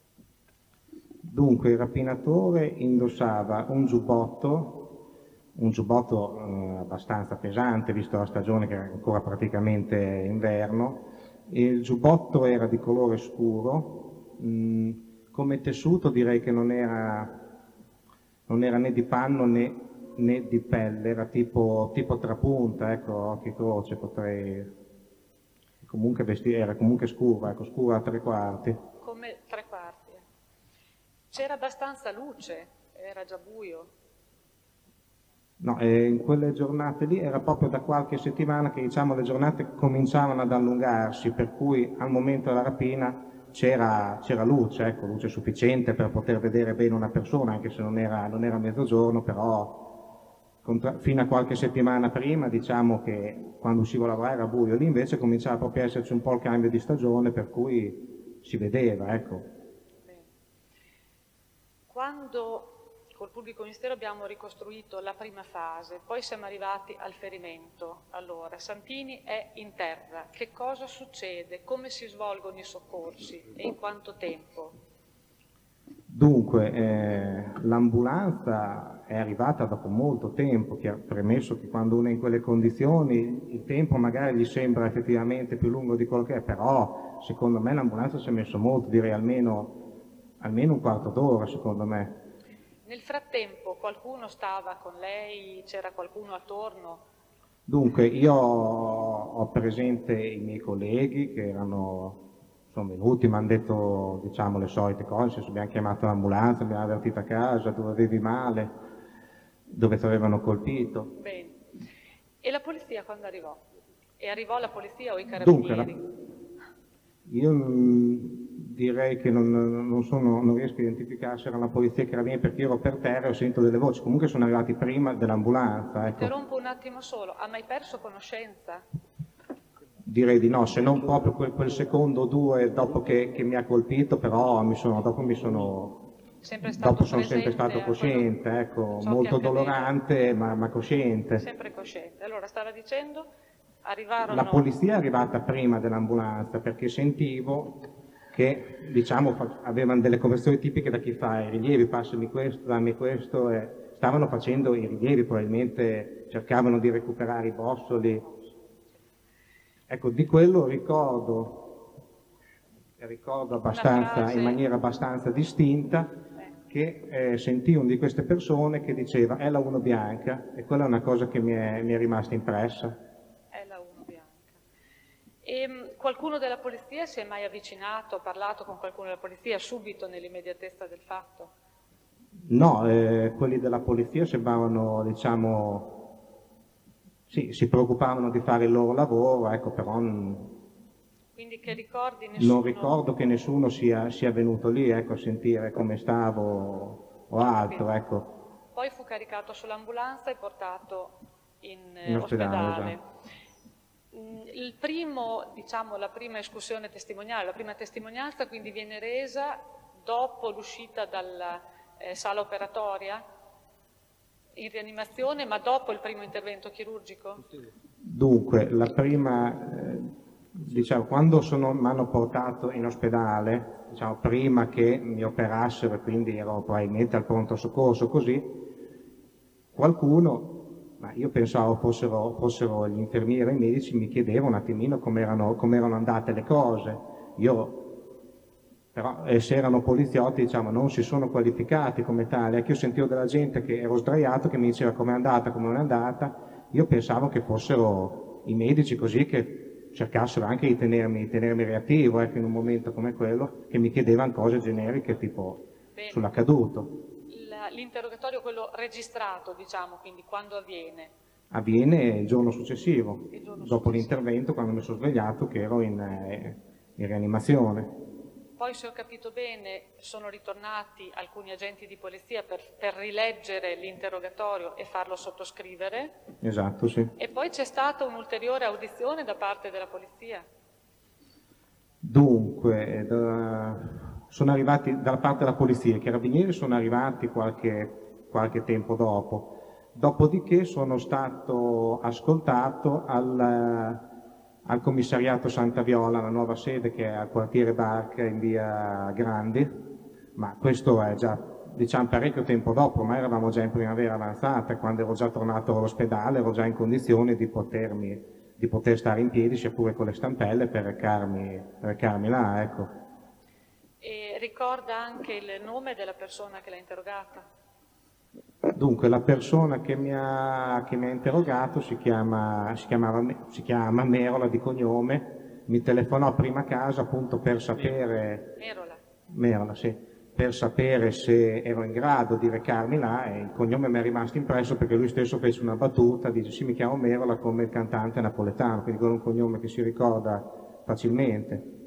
Dunque il rapinatore indossava un giubbotto, un giubbotto eh, abbastanza pesante visto la stagione che era ancora praticamente inverno, il giubbotto era di colore scuro, mh, come tessuto direi che non era, non era né di panno né, né di pelle, era tipo, tipo trapunta, ecco, occhi croce, potrei... Comunque vesti- era comunque scuro, ecco, scuro a tre quarti. Come tre quarti. eh. C'era abbastanza luce, era già buio. No, e in quelle giornate lì era proprio da qualche settimana che diciamo le giornate cominciavano ad allungarsi, per cui al momento della rapina c'era, c'era luce, ecco, luce sufficiente per poter vedere bene una persona, anche se non era, non era mezzogiorno, però fino a qualche settimana prima diciamo che quando uscivo a lavorare era buio, lì invece cominciava proprio a esserci un po' il cambio di stagione, per cui si vedeva, ecco. Quando col pubblico ministero abbiamo ricostruito la prima fase, poi siamo arrivati al ferimento. Allora, Santini è in terra, che cosa succede? Come si svolgono i soccorsi e in quanto tempo? Dunque, eh, l'ambulanza è arrivata dopo molto tempo, che ha premesso che quando uno è in quelle condizioni il tempo magari gli sembra effettivamente più lungo di quello che è, però secondo me l'ambulanza si è messo molto, direi almeno, almeno un quarto d'ora secondo me. Nel frattempo qualcuno stava con lei, c'era qualcuno attorno? Dunque, io ho presente i miei colleghi che erano sono venuti, mi hanno detto diciamo, le solite cose, abbiamo chiamato l'ambulanza, abbiamo avvertito a casa, dove avevi male, dove ti avevano colpito. Bene. E la polizia quando arrivò? E arrivò la polizia o i Dunque, carabinieri? la- io mm, direi che non, non sono- non riesco a identificare se era la polizia che era viene perché io ero per terra e ho sentito delle voci, comunque sono arrivati prima dell'ambulanza, ecco. Interrompo un attimo solo, ha mai perso conoscenza? Direi di no, se non proprio quel, quel secondo o due dopo che, che mi ha colpito, però mi sono, dopo mi sono, Sempre stato dopo sono sempre stato a cosciente, ecco, molto dolorante ma, ma cosciente. Sempre cosciente. Allora, stava dicendo, arrivarono... La polizia è arrivata prima dell'ambulanza perché sentivo che diciamo, avevano delle conversioni tipiche da chi fa i rilievi, passami questo, dammi questo, e stavano facendo i rilievi, probabilmente cercavano di recuperare i bossoli. Ecco, di quello ricordo, ricordo in maniera abbastanza distinta che eh, sentii una di queste persone che diceva è la 1 bianca e quella è una cosa che mi è, mi è rimasta impressa. È la 1 bianca. E, ehm, qualcuno della polizia si è mai avvicinato, ha parlato con qualcuno della polizia subito nell'immediatezza del fatto? No, eh, quelli della polizia sembravano, diciamo, sì, si preoccupavano di fare il loro lavoro, ecco, però quindi che ricordi nessuno... Non ricordo che nessuno sia, sia venuto lì ecco, a sentire come stavo o altro. Ecco. Poi fu caricato sull'ambulanza e portato in, in ospedale. ospedale. Esatto. Mm, primo, diciamo, la prima escursione testimoniale, la prima testimonianza quindi viene resa dopo l'uscita dalla eh, sala operatoria in rianimazione, ma dopo il primo intervento chirurgico? Dunque, la prima... Eh, diciamo, quando mi hanno portato in ospedale, diciamo, prima che mi operassero, quindi ero probabilmente al pronto soccorso, così, qualcuno, ma io pensavo fossero, fossero gli infermieri e i medici, mi chiedeva un attimino come erano, com erano andate le cose. Io però eh, se erano poliziotti diciamo, non si sono qualificati come tali, anche io sentivo della gente che ero sdraiato che mi diceva come è andata, come non è andata, io pensavo che fossero i medici così che cercassero anche di tenermi, tenermi reattivo ecco, in un momento come quello, che mi chiedevano cose generiche tipo Bene. sull'accaduto. L'interrogatorio, quello registrato, diciamo, quindi quando avviene? Avviene il giorno successivo, il giorno dopo l'intervento, quando mi sono svegliato che ero in, eh, in rianimazione. Poi, se ho capito bene, sono ritornati alcuni agenti di polizia per, per rileggere l'interrogatorio e farlo sottoscrivere. Esatto, sì. E poi c'è stata un'ulteriore audizione da parte della polizia. Dunque, da, sono arrivati dalla parte della polizia, i carabinieri sono arrivati qualche, qualche tempo dopo. Dopodiché sono stato ascoltato al al commissariato Santa Viola, la nuova sede che è al quartiere Barca in via Grandi, ma questo è già diciamo parecchio tempo dopo, ma eravamo già in primavera avanzata, quando ero già tornato all'ospedale ero già in condizione di, potermi, di poter stare in piedi, sia pure con le stampelle, per recarmi, recarmi là. Ecco. E ricorda anche il nome della persona che l'ha interrogata? Dunque, la persona che mi ha, che mi ha interrogato si chiama, si, chiamava, si chiama Merola di cognome, mi telefonò prima a casa appunto per sapere... Merola. Merola, sì, per sapere se ero in grado di recarmi là e il cognome mi è rimasto impresso perché lui stesso fece una battuta, dice sì mi chiamo Merola come il cantante napoletano, quindi con un cognome che si ricorda facilmente.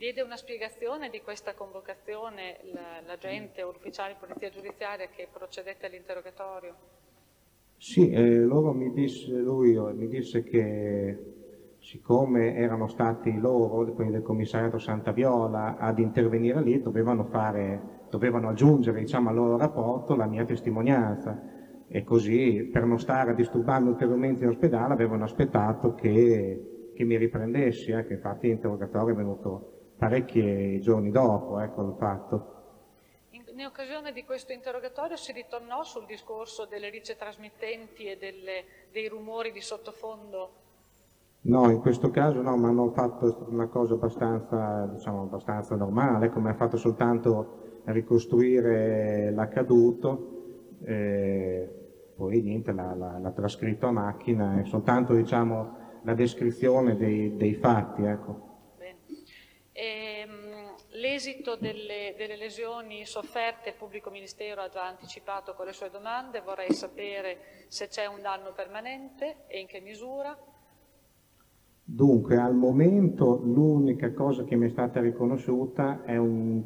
Diede una spiegazione di questa convocazione l'agente o l'ufficiale di polizia giudiziaria che procedette all'interrogatorio? Sì, eh, loro mi disse, lui mi disse che siccome erano stati loro, quelli del commissariato Santa Viola, ad intervenire lì, dovevano, fare, dovevano aggiungere diciamo, al loro rapporto la mia testimonianza e così per non stare a disturbarmi ulteriormente in ospedale avevano aspettato che, che mi riprendessi, eh, che infatti l'interrogatorio è venuto parecchi giorni dopo ecco, il fatto. In, occasione di questo interrogatorio si ritornò sul discorso delle ricce trasmittenti e delle, dei rumori di sottofondo? No, in questo caso no, ma hanno fatto una cosa abbastanza, diciamo, abbastanza normale, come ha fatto soltanto ricostruire l'accaduto, eh, poi niente, l'ha trascritto a macchina, è soltanto diciamo, la descrizione dei, dei fatti. Ecco. L'esito delle, delle, lesioni sofferte il pubblico ministero ha già anticipato con le sue domande, vorrei sapere se c'è un danno permanente e in che misura. Dunque, al momento l'unica cosa che mi è stata riconosciuta è un,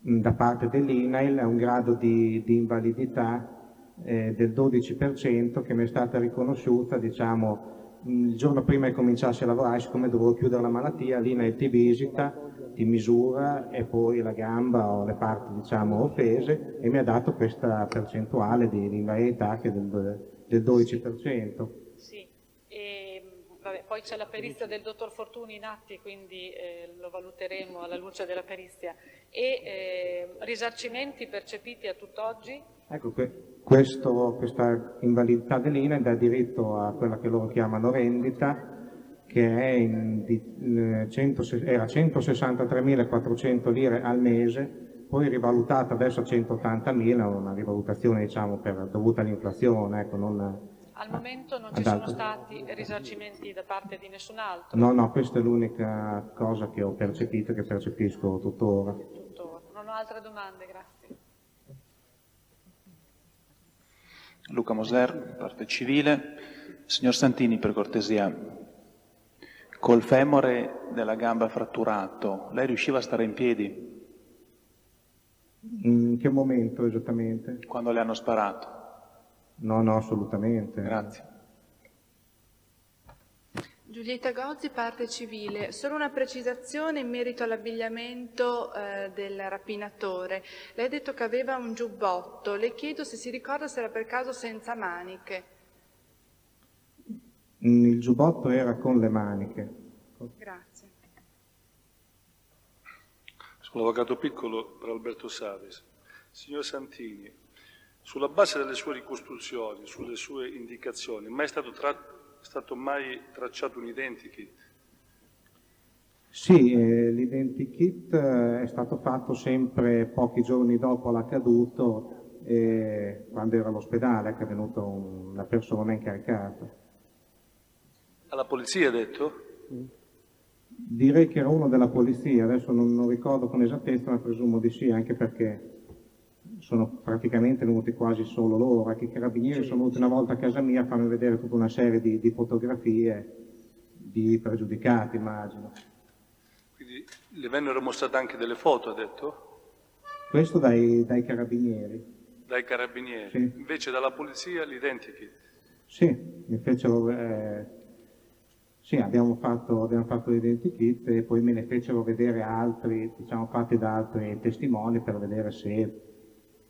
da parte dell'INAIL è un grado di, di invalidità eh, del 12% che mi è stata riconosciuta diciamo, il giorno prima che cominciassi a lavorare, siccome dovevo chiudere la malattia, l'INAIL ti visita, ti misura e poi la gamba o le parti diciamo offese e mi ha dato questa percentuale di, di invalidità che è del, del 12%. Sì, e, vabbè, poi c'è la perizia del dottor Fortuni in atti, quindi eh, lo valuteremo alla luce della perizia. E eh, risarcimenti percepiti a tutt'oggi? Ecco, questo, questa invalidità dell'INA dà diritto a quella che loro chiamano rendita, che in, di, 100, era 163.400 lire al mese, poi rivalutata adesso a 180.000, una rivalutazione diciamo per, dovuta all'inflazione, ecco, non, Al momento non ci sono stati risarcimenti da parte di nessun altro. No, no, questa è l'unica cosa che ho percepito e che percepisco tuttora. tuttora. Non ho altre domande, grazie. Luca Moser, parte civile. Signor Santini, per cortesia, col femore della gamba fratturato, lei riusciva a stare in piedi In che momento esattamente? quando le hanno sparato? No, no, assolutamente. Grazie. Giulietta Gozzi, parte civile. Solo una precisazione in merito all'abbigliamento eh, del rapinatore. Lei ha detto che aveva un giubbotto. Le chiedo se si ricorda se era per caso senza maniche. Mm, Il giubbotto era con le maniche. Grazie. Sono l'avvocato piccolo per Alberto Savis. Signor Santini, sulla base delle sue ricostruzioni, sulle sue indicazioni, mai è stato, tra- è stato mai tracciato un identikit? Sì, eh, l'identikit eh, è stato fatto sempre pochi giorni dopo l'accaduto, eh, quando era all'ospedale, che è venuta un- una persona incaricata. Alla polizia ha detto? Direi che era uno della polizia, adesso non, non ricordo con esattezza, ma presumo di sì, anche perché sono praticamente venuti quasi solo loro, anche i carabinieri sono venuti una volta a casa mia a farmi vedere tutta una serie di, di fotografie di pregiudicati, immagino. Quindi le vennero mostrate anche delle foto, ha detto? Questo dai, dai carabinieri. Dai carabinieri. Sì. Invece dalla polizia l'identikit. Sì, mi fecero, eh, sì, abbiamo fatto, abbiamo fatto l'identikit e poi me ne fecero vedere altri, diciamo, fatti da altri testimoni per vedere se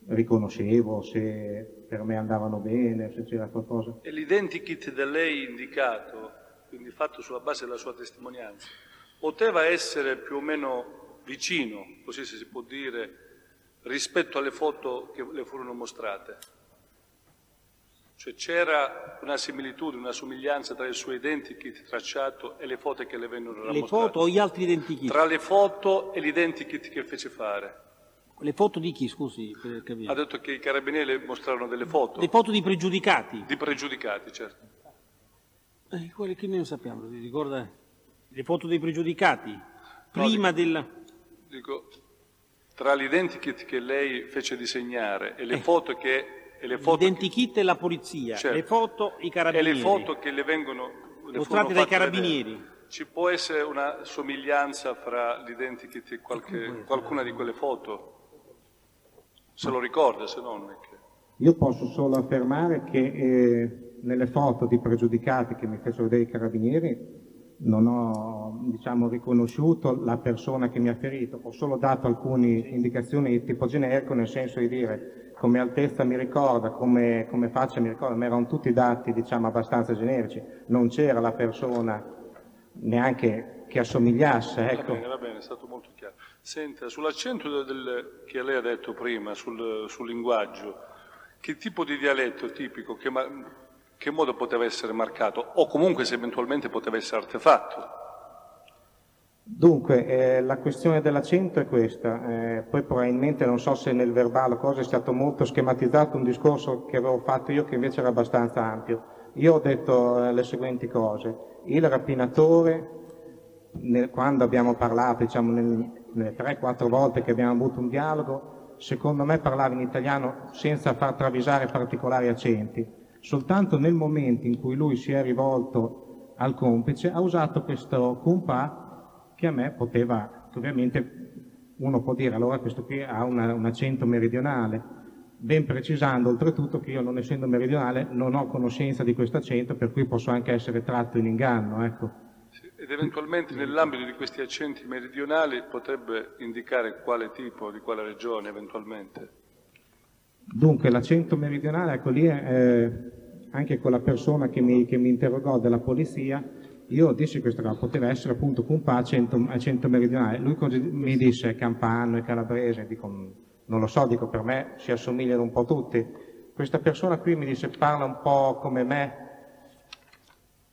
riconoscevo, se per me andavano bene, se c'era qualcosa. E l'identikit da lei indicato, quindi fatto sulla base della sua testimonianza, poteva essere più o meno vicino, così se si può dire, rispetto alle foto che le furono mostrate? Cioè c'era una similitudine, una somiglianza tra il suo identikit tracciato e le foto che le vennero Le mostrate? foto o gli altri identikit? Tra le foto e l'identikit che fece fare. Le foto di chi, scusi, per Ha capire? detto che i carabinieri le mostrarono delle foto. Le foto di pregiudicati? Di pregiudicati, certo. Eh, quelle che noi sappiamo, ricorda? Le foto dei pregiudicati? Prima del... Dico, tra l'identikit che lei fece disegnare e le Eh. foto che... E le foto L'identikit e la polizia, Certo. le foto i e carabinieri. le foto che le vengono le Mostrate dai carabinieri. vedere. Ci può essere una somiglianza fra l'identikit e qualche- qualcuna di quelle foto? Se lo ricorda, se no non che... Io posso solo affermare che eh, nelle foto di pregiudicati che mi fecero vedere i carabinieri non ho diciamo, riconosciuto la persona che mi ha ferito, ho solo dato alcune indicazioni di tipo generico, nel senso di dire come altezza mi ricorda, come, come faccia mi ricorda, ma erano tutti dati diciamo, abbastanza generici, non c'era la persona neanche che assomigliasse. Va Ecco. bene, va bene, è stato molto chiaro. Senta, sull'accento che lei ha detto prima, sul, sul linguaggio, che tipo di dialetto tipico, che, che modo poteva essere marcato? O comunque se eventualmente poteva essere artefatto? Dunque, eh, la questione dell'accento è questa, eh, poi probabilmente non so se nel verbale o cosa è stato molto schematizzato un discorso che avevo fatto io che invece era abbastanza ampio. Io ho detto eh, le seguenti cose. Il rapinatore, nel- quando abbiamo parlato, diciamo nel- nelle 3-4 volte che abbiamo avuto un dialogo, secondo me parlava in italiano senza far travisare particolari accenti. Soltanto nel momento in cui lui si è rivolto al complice ha usato questo compà che a me poteva, che ovviamente uno può dire allora questo qui ha una- un accento meridionale, ben precisando oltretutto che io non essendo meridionale non ho conoscenza di questo accento per cui posso anche essere tratto in inganno. Ecco. Ed eventualmente nell'ambito di questi accenti meridionali potrebbe indicare quale tipo, di quale regione eventualmente? Dunque l'accento meridionale, ecco lì eh, anche con la persona che mi, che mi interrogò della polizia, io dissi questa cosa, poteva essere appunto Cumpa accento, accento meridionale, lui mi disse campano e calabrese, dico non lo so, dico per me si assomigliano un po' tutti. Questa persona qui mi disse parla un po' come me,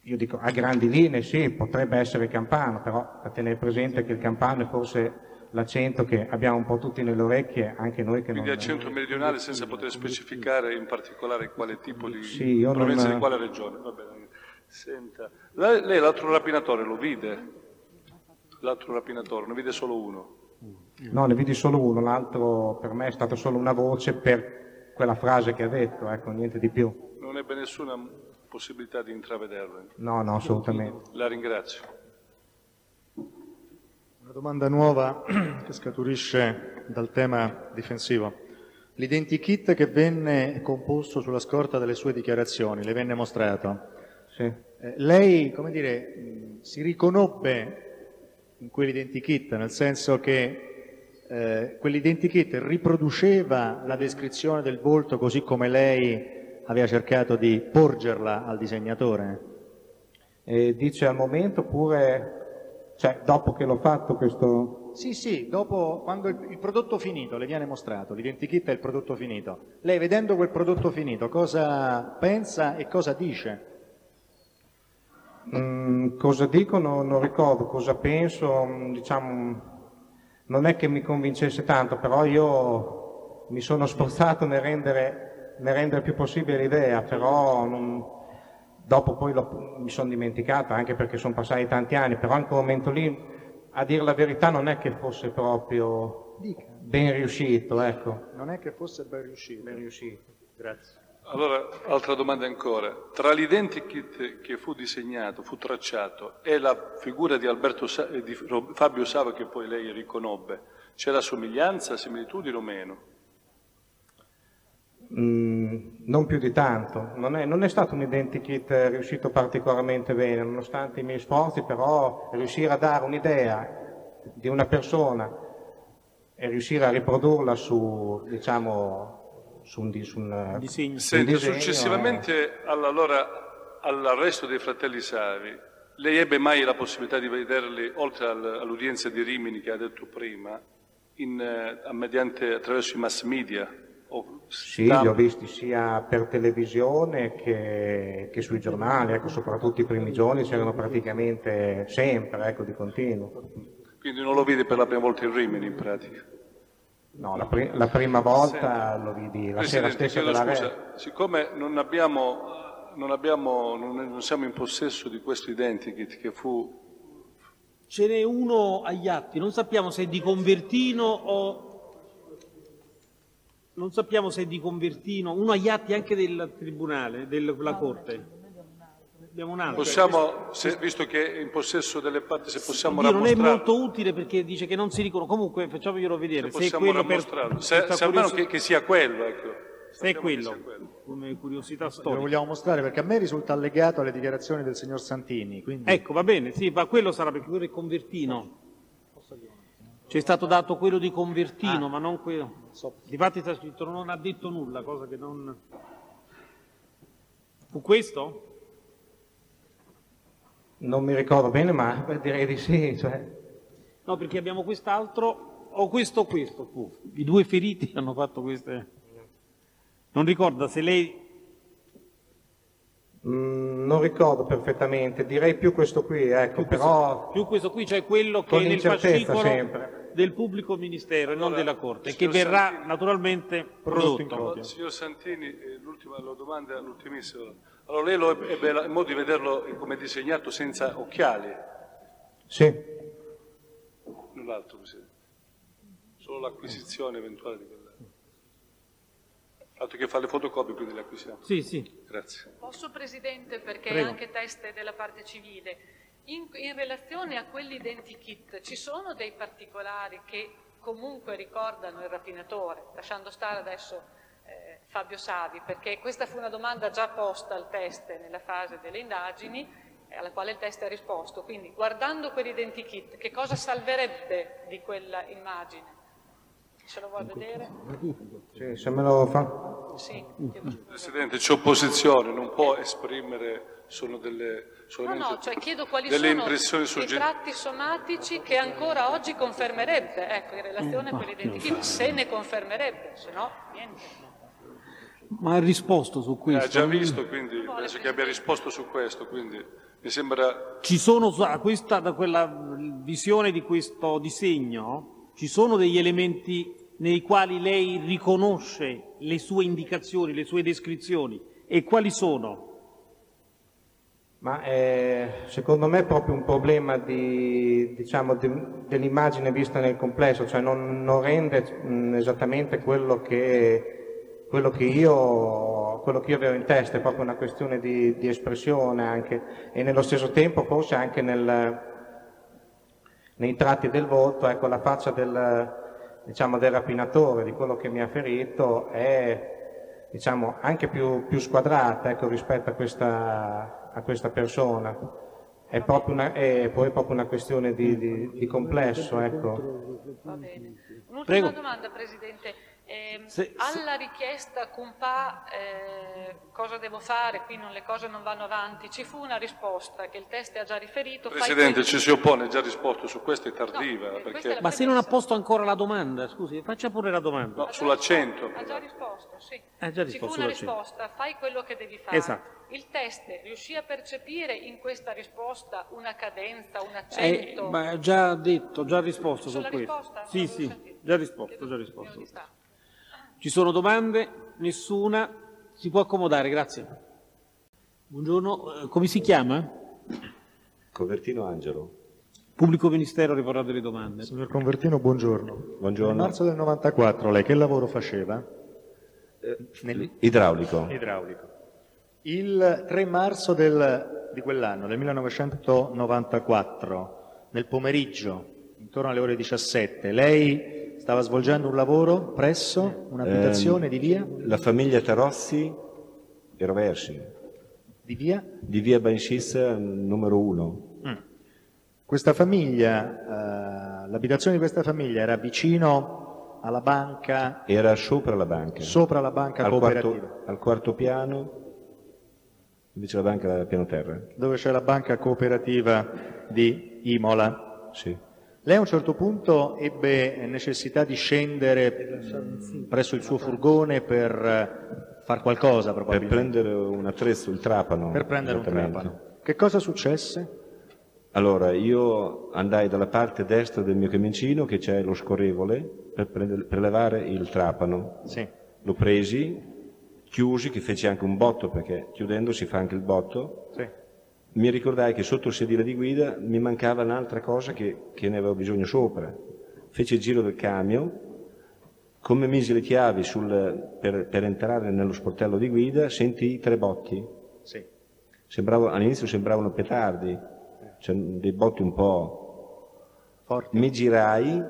io dico a grandi linee sì, potrebbe essere campano, però a tenere presente che il campano è forse l'accento che abbiamo un po' tutti nelle orecchie, anche noi che Quindi non... accento meridionale senza poter specificare in particolare quale tipo di Sì, io non- di quale regione. Senta, lei, lei l'altro rapinatore lo vide? L'altro rapinatore, ne vide solo uno. No, ne vidi solo uno, l'altro per me è stata solo una voce per quella frase che ha detto, ecco, niente di più. Non ebbe nessuna possibilità di intravederlo. No, no, assolutamente. La ringrazio. Una domanda nuova che scaturisce dal tema difensivo. L'identikit che venne composto sulla scorta delle sue dichiarazioni, le venne mostrato. Sì. Eh, lei, come dire, si riconobbe in quell'identikit, nel senso che eh, quell'identikit riproduceva la descrizione del volto così come lei aveva cercato di porgerla al disegnatore? E dice al momento pure, cioè dopo che l'ho fatto questo... Sì, sì, dopo, quando il, il prodotto finito le viene mostrato, l'identikit è il prodotto finito. Lei vedendo quel prodotto finito cosa pensa e cosa dice? Mm, cosa dico non, non ricordo, cosa penso, mm, diciamo, non è che mi convincesse tanto, però io mi sono sforzato nel rendere, nel rendere il più possibile l'idea, però non- dopo poi l'ho- mi sono dimenticato, anche perché sono passati tanti anni, però in quel momento lì, a dire la verità, non è che fosse proprio ben riuscito, ecco. Non è che fosse ben riuscito. Ben riuscito. Grazie. Allora, altra domanda ancora. Tra l'identikit che fu disegnato, fu tracciato, e la figura di, Alberto Sa- eh, di Fabio Sava che poi lei riconobbe, c'era somiglianza, similitudine o meno? Mm, non più di tanto, non è, non è stato un identikit riuscito particolarmente bene, nonostante i miei sforzi, però riuscire a dare un'idea di una persona e riuscire a riprodurla su, diciamo, su un, su un, un Senta, disegno, successivamente all'allora- all'arresto dei fratelli Savi, lei ebbe mai la possibilità di vederli, oltre al- all'udienza di Rimini che ha detto prima, in, eh, mediante, attraverso i mass media? O Sì, li ho visti sia per televisione che, che sui giornali, ecco, soprattutto i primi giorni c'erano praticamente sempre, ecco, di continuo. Quindi non lo vide per la prima volta in Rimini in pratica? No, la, pri- la prima volta lo vidi la sera Presidente, stessa chiedo della scusa, re. siccome non abbiamo, non, abbiamo, non, non siamo in possesso di questo identikit che fu Ce n'è uno agli atti, non sappiamo se è di Convertino o... Non sappiamo se è di Convertino, uno agli atti anche del Tribunale, della Corte. Abbiamo un altro. Possiamo, se- visto che è in possesso delle parti, se possiamo Oddio, non è molto utile perché dice che non si riconosce. Comunque facciamoglielo vedere. se Se, è quello per, se, per se almeno che, che sia quello, ecco. se è quello, come curiosità Lo storica. vogliamo mostrare perché a me risulta allegato alle dichiarazioni del signor Santini. Quindi... Ecco, va bene, sì, ma quello sarà perché quello è Convertino. C'è stato dato quello di Convertino, ma non quello. Difatti sta scritto non ha detto nulla, cosa che non... Fu questo? Non mi ricordo bene, ma direi di sì. Cioè. No, perché abbiamo quest'altro, o questo o questo fu. I due feriti hanno fatto queste... Non ricorda se lei... Mm, non ricordo perfettamente, direi più questo qui, ecco, però Più questo qui, cioè quello che è nel fascicolo sempre. Del pubblico ministero e non della Corte, che verrà Santini- naturalmente prodotto. Signor Santini, eh, l'ultima la domanda, l'ultimissima. Allora lei lo ebbe la- modo di vederlo eh, come disegnato senza occhiali? sì, Null'altro, Presidente. Solo l'acquisizione eventuale di quella. Altro che fare le fotocopie, quindi le acquisiamo. Sì, sì. Grazie. Posso, Presidente, perché Prego. è anche teste della parte civile. In, in relazione a quell'identikit ci sono dei particolari che comunque ricordano il rapinatore, lasciando stare adesso eh, Fabio Savi, perché questa fu una domanda già posta al test nella fase delle indagini, eh, alla quale il test ha risposto. Quindi, guardando quell'identikit, che cosa salverebbe di quella immagine? Ce lo vuoi vedere? sì, se me lo fa. Sì. Presidente, c'è opposizione, non può esprimere, sono delle, No, no, cioè chiedo quali delle sono impressioni i tratti somatici che ancora oggi confermerebbe, ecco, in relazione a quell'identikit, se ne confermerebbe, se no niente. Ma ha risposto su Eh, questo? ha già visto, quindi penso che abbia risposto su questo, quindi mi sembra Ci sono su- a questa, da quella visione di questo disegno, Ci sono degli elementi nei quali lei riconosce le sue indicazioni, le sue descrizioni e quali sono? Ma eh, secondo me è proprio un problema di, diciamo, di, dell'immagine vista nel complesso, cioè non, non rende mh, esattamente quello che, quello, che io, quello che, io, avevo in testa, è proprio una questione di, di espressione anche e nello stesso tempo forse anche nel, nei tratti del volto, ecco la faccia del, diciamo, del rapinatore, di quello che mi ha ferito, è diciamo, anche più, più squadrata ecco, rispetto a questa, a questa persona. È, proprio una, è poi proprio una questione di, di, di complesso. Ecco. Va bene. Un'ultima domanda, Presidente. Eh, Se- se- alla richiesta Cumpa eh, cosa devo fare, qui non, le cose non vanno avanti, ci fu una risposta che il test ha già riferito. Presidente, ci si oppone, già risposto su questo è tardiva. perché... Ma se non ha posto ancora la domanda, scusi, faccia pure la domanda. No, sull'accento. Ha già risposto, sì. Ha già Ci fu risposto una risposta, fai quello che devi fare. Esatto. Il test riuscì a percepire in questa risposta una cadenza, un Eh, accento? ma ha già detto, già risposto su questo. risposta? Sì, sì, già risposto, già risposto. Ci sono domande? Nessuna? Si può accomodare, grazie. Buongiorno, eh, come si chiama? Convertino Angelo. Pubblico Ministero riporrà delle domande. Signor Convertino, buongiorno. Buongiorno. Nel marzo del 94 lei che lavoro faceva? Eh, Idraulico. Idraulico. Il 3 marzo del- di quell'anno, del 1994, nel pomeriggio, intorno alle ore 17, lei stava svolgendo un lavoro presso un'abitazione Ehm, di via? La famiglia Tarozzi e Roversi. Di via? Di via Bansis numero 1. Questa famiglia, eh, l'abitazione di questa famiglia era vicino alla banca, Era sopra la banca. sopra la banca al cooperativa, quarto, al quarto piano, invece la banca era al piano terra. dove c'è la banca cooperativa di Imola. Sì. Lei a un certo punto ebbe necessità di scendere presso il suo furgone per eh, far qualcosa Per probabilmente. prendere un attrezzo, il trapano. Per prendere un esattamente. trapano. Che cosa successe? Allora, io andai dalla parte destra del mio camioncino, che c'è lo scorrevole, per, prendere- per levare il trapano. Sì. Lo presi, chiusi, che feci anche un botto, perché chiudendo si fa anche il botto. Mi ricordai che sotto il sedile di guida mi mancava un'altra cosa che, che ne avevo bisogno sopra. Feci il giro del camion, come misi le chiavi sul- per, per entrare nello sportello di guida, sentii tre botti. Sì. Sembrava- all'inizio sembravano petardi, cioè dei botti un po'. Mi girai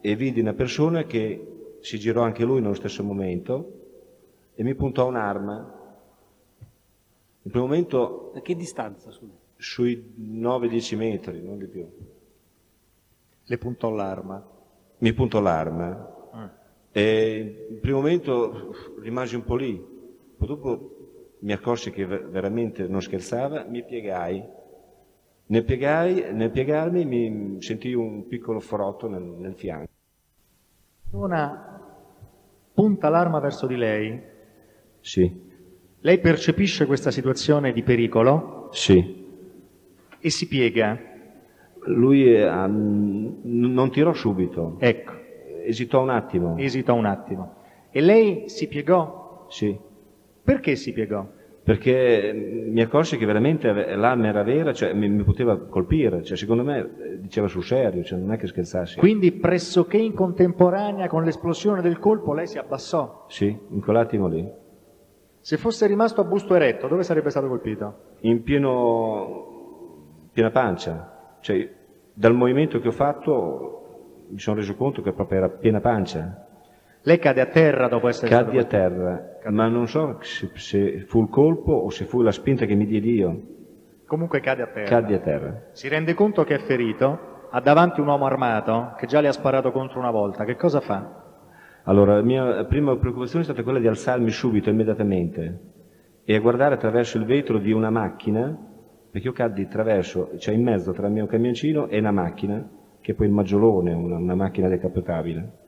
e vidi una persona che si girò anche lui nello stesso momento e mi puntò un'arma. In quel momento A che distanza? sui 9-10 metri, non di più. Le puntò l'arma. Mi puntò l'arma. E in primo momento rimasi un po' lì, poi dopo mi accorsi che ver- veramente non scherzava, mi piegai. Nel, piegai, nel piegarmi mi sentii un piccolo frotto nel, nel fianco. Una punta l'arma verso di lei. Sì, Lei percepisce questa situazione di pericolo sì. e si piega. Lui n- non tirò subito. Ecco. Esitò un attimo. Esitò un attimo. E lei si piegò? Sì. Perché si piegò? Perché eh, mi accorsi che veramente l'arma era vera, cioè mi, mi poteva colpire, cioè, secondo me eh, diceva sul serio, cioè, non è che scherzassi. Quindi pressoché in contemporanea con l'esplosione del colpo lei si abbassò. Sì, in quell'attimo lì. Se fosse rimasto a busto eretto, dove sarebbe stato colpito? In pieno, piena pancia, cioè dal movimento che ho fatto mi sono reso conto che proprio era piena pancia. Lei cade a terra dopo essere Caddi a stato terra, ma non so se, se fu il colpo o se fu la spinta che mi diedi io. Comunque cade a terra. Caddi a terra. Si rende conto che è ferito, ha davanti un uomo armato che già le ha sparato contro una volta. Che cosa fa? Allora, la mia prima preoccupazione è stata quella di alzarmi subito, immediatamente, e a guardare attraverso il vetro di una macchina, perché io caddi attraverso, cioè in mezzo tra il mio camioncino e una macchina, che è poi il maggiolone, una, una macchina decapotabile.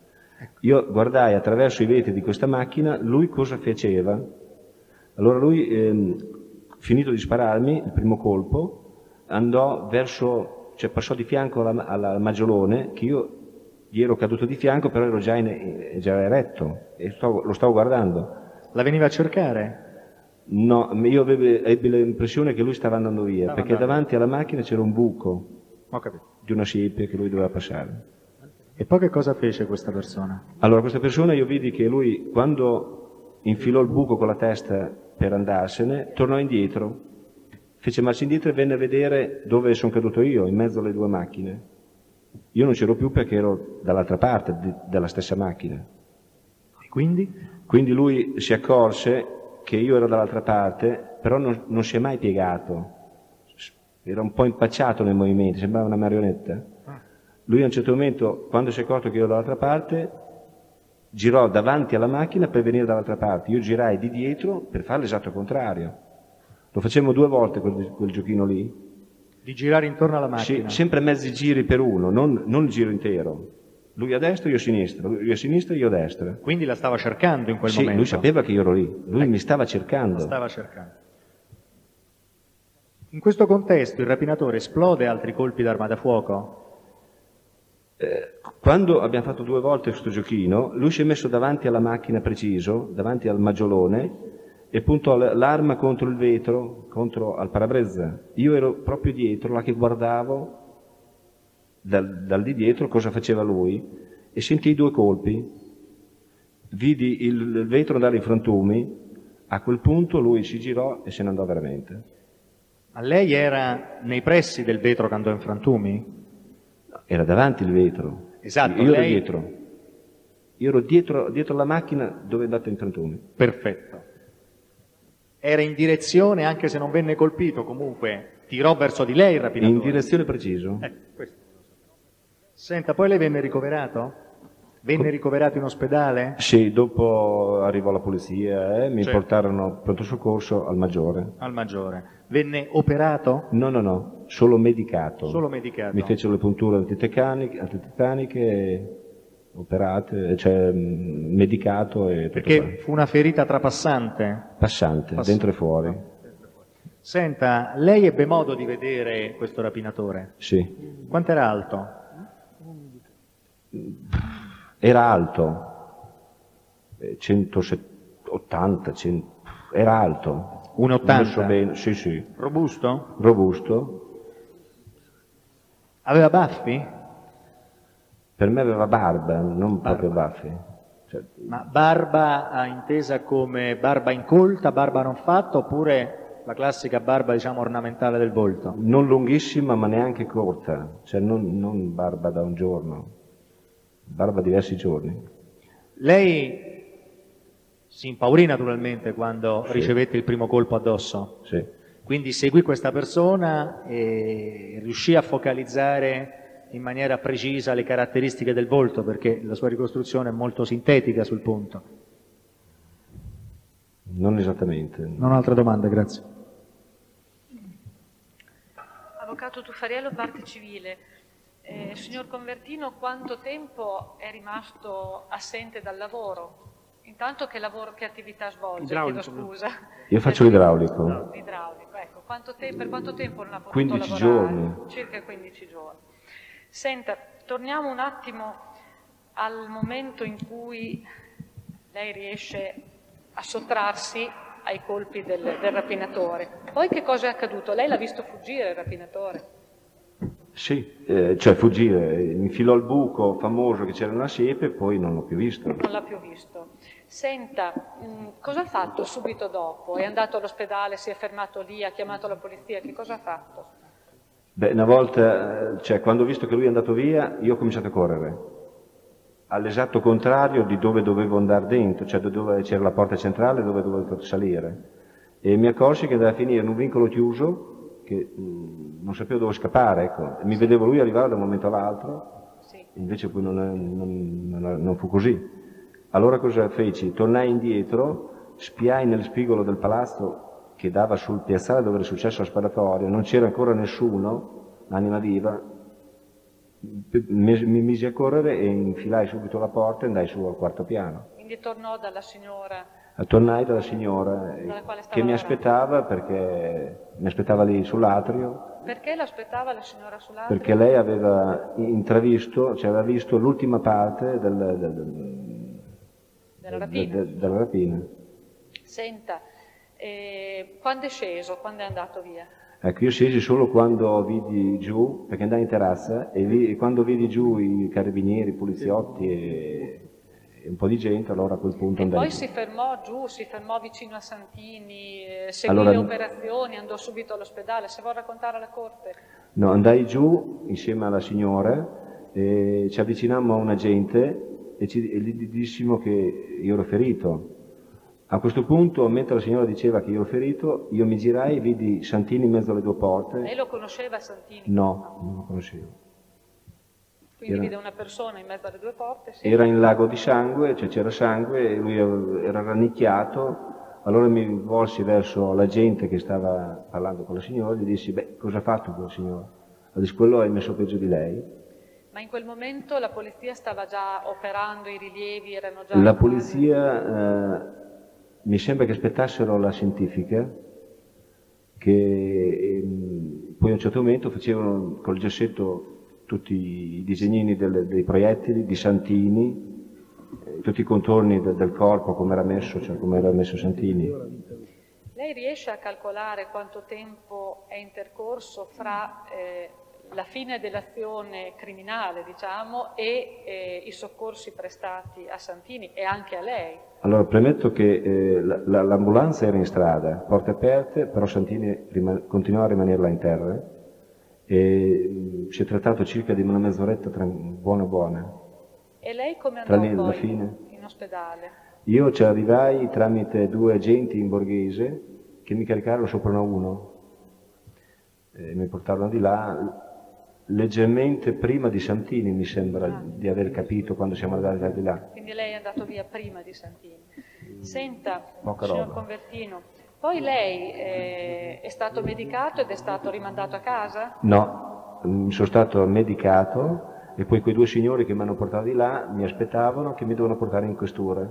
Io guardai attraverso i vetri di questa macchina, lui cosa faceva? Allora lui, ehm, finito di spararmi il primo colpo, andò verso, cioè passò di fianco alla, alla maggiolone, che io gli ero caduto di fianco, però ero già, in, eh, già eretto e sto- lo stavo guardando. La veniva a cercare? No, io avevo, ebbi l'impressione che lui stava andando via, Stava perché andando. davanti alla macchina c'era un buco di una siepe che lui doveva passare. E poi che cosa fece questa persona? Allora, questa persona io vidi che lui, quando infilò il buco con la testa per andarsene, tornò indietro, fece marcia indietro e venne a vedere dove sono caduto io, in mezzo alle due macchine. Io non c'ero più perché ero dall'altra parte di- della stessa macchina. E quindi? Quindi lui si accorse che io ero dall'altra parte, però non, non si è mai piegato. Era un po' impacciato nei movimenti, sembrava una marionetta. Lui a un certo momento, quando si è accorto che io ero dall'altra parte, girò davanti alla macchina per venire dall'altra parte. Io girai di dietro per fare l'esatto contrario. Lo facemmo due volte quel, quel giochino lì. Di girare intorno alla Sì, macchina? sempre mezzi giri per uno, non, non il giro intero. Lui a destra, io a sinistra, lui a sinistra, io a destra. Quindi la stava cercando in quel sì, momento? lui sapeva che io ero lì, lui mi stava cercando. La stava cercando. In questo contesto il rapinatore esplode altri colpi d'arma da fuoco? Quando abbiamo fatto due volte questo giochino, lui si è messo davanti alla macchina preciso, davanti al maggiolone, e puntò l'arma contro il vetro, contro al parabrezza. Io ero proprio dietro, là che guardavo dal, dal di dietro cosa faceva lui, e sentii due colpi. Vidi il, il vetro andare in frantumi, a quel punto lui si girò e se ne andò veramente. Ma lei era nei pressi del vetro che andò in frantumi? Era davanti il vetro. Esatto, Io ero lei- dietro. Io ero dietro, dietro la macchina dove è andato in frantumi. Perfetto. Era in direzione, anche se non venne colpito, comunque tirò verso di lei rapinatore? In direzione preciso. Eh, questo. Senta, poi lei venne ricoverato? Venne ricoverato in ospedale? Sì, dopo arrivò la polizia e mi Certo. portarono pronto soccorso al maggiore. Al maggiore. Venne operato? No, no, no, solo medicato. Solo medicato. Mi fecero le punture antitecaniche, antitecaniche e operate, cioè medicato e Perché fu una ferita trapassante? passante, Pass- dentro e fuori. Senta, lei ebbe modo di vedere questo rapinatore? Sì. Quant'era alto? Era alto, eh, 180, 100 era alto. 1,80? Messo bene, sì, sì. Robusto? Robusto. Aveva baffi? Per me aveva barba, non proprio baffi. Cioè, Ma barba intesa come barba incolta, barba non fatta, oppure la classica barba, diciamo, ornamentale del volto? non lunghissima ma neanche corta, cioè non, non barba da un giorno, barba diversi giorni. Lei si impaurì naturalmente quando Sì. ricevette il primo colpo addosso. Sì. Quindi seguì questa persona e riuscì a focalizzare in maniera precisa le caratteristiche del volto, perché la sua ricostruzione è molto sintetica sul punto. Non esattamente. Non ho altre domande, grazie. Avvocato Tuffariello, parte civile. Eh, signor Convertino, quanto tempo è rimasto assente dal lavoro? Intanto che lavoro, che attività svolge? Idraulico, scusa. Io faccio l'idraulico. L'idraulico, ecco. Quanto per quanto tempo non ha potuto 15 lavorare? giorni. Circa 15 giorni. Senta, torniamo un attimo al momento in cui lei riesce a sottrarsi ai colpi del, del rapinatore. Poi che cosa è accaduto? Lei l'ha visto fuggire il rapinatore? Sì, eh, cioè fuggire, infilò il buco famoso che c'era nella siepe e poi non l'ho più visto. Non l'ha più visto. Senta, mh, cosa ha fatto subito dopo? È andato all'ospedale, si è fermato lì, ha chiamato la polizia, che cosa ha fatto? Beh, una volta, cioè quando ho visto che lui è andato via, io ho cominciato a correre. All'esatto contrario di dove dovevo andare dentro, cioè dove c'era la porta centrale dove dovevo salire. E mi accorsi che andava a finire in un vincolo chiuso che mh, non sapevo dove scappare, ecco. Mi vedevo lui arrivare da un momento all'altro, invece poi non, non- non- non fu così. Allora cosa feci? Tornai indietro, spiai nel spigolo del palazzo che dava sul piazzale dove era successo la sparatoria, non c'era ancora nessuno, anima viva, mi, mi misi a correre e infilai subito la porta e andai su al quarto piano. Quindi tornò dalla signora, Tornai dalla signora eh, che mi aspettava perché mi aspettava lì sull'atrio Perché l'aspettava la signora sull'atrio? perché lei aveva intravisto, cioè aveva visto l'ultima parte del- del- del- Della rapina. de- de- della rapina. Senta, eh, quando è sceso, quando è andato via? Ecco, io scesi solo quando vidi giù, perché andai in terrazza, e, vi- e quando vidi giù i carabinieri, i poliziotti e, e un po' di gente, allora a quel punto andai Poi giù. si fermò giù, si fermò vicino a Santini, eh, seguì Allora- le operazioni, andò subito all'ospedale. Se vuoi raccontare alla corte. No, andai giù insieme alla signora, e ci avvicinammo a un agente e, ci, e gli dissimo che io ero ferito. A questo punto, mentre la signora diceva che io ero ferito, io mi girai e vidi Santini in mezzo alle due porte. Lei lo conosceva Santini? No, non lo conoscevo. Quindi Era- vide una persona in mezzo alle due porte? Sì. Era in lago di sangue, cioè c'era sangue, lui era rannicchiato. Allora mi volsi verso la gente che stava parlando con la signora e gli dissi, beh, cosa ha fatto quel signore? Ha detto, quello è messo peggio di lei. Ma in quel momento la polizia stava già operando, i rilievi erano già... La polizia, eh, mi sembra che aspettassero la scientifica, che ehm, poi a un certo momento facevano col gessetto tutti i disegnini delle- dei proiettili, di Santini, eh, tutti i contorni de- del corpo, come era messo, cioè come era messo Santini. Lei riesce a calcolare quanto tempo è intercorso fra eh, la fine dell'azione criminale, diciamo, e eh, i soccorsi prestati a Santini e anche a lei? Allora, premetto che eh, la- la- l'ambulanza era in strada, porte aperte, però Santini continuava a rimanere là in terra e mh, si è trattato circa di una mezz'oretta buona buona. E lei come andò e la poi fine? in ospedale? Io ci arrivai tramite due agenti in borghese che mi caricarono sopra una 1 e mi portarono di là leggermente prima di Santini, mi sembra di aver capito quando siamo andati di là. Quindi lei è andato via prima di Santini. Senta, Poca signor roba. Convertino, poi lei eh, è stato medicato ed è stato rimandato a casa? No, mi sono stato medicato e poi quei due signori che mi hanno portato di là mi aspettavano che mi dovevano portare in questura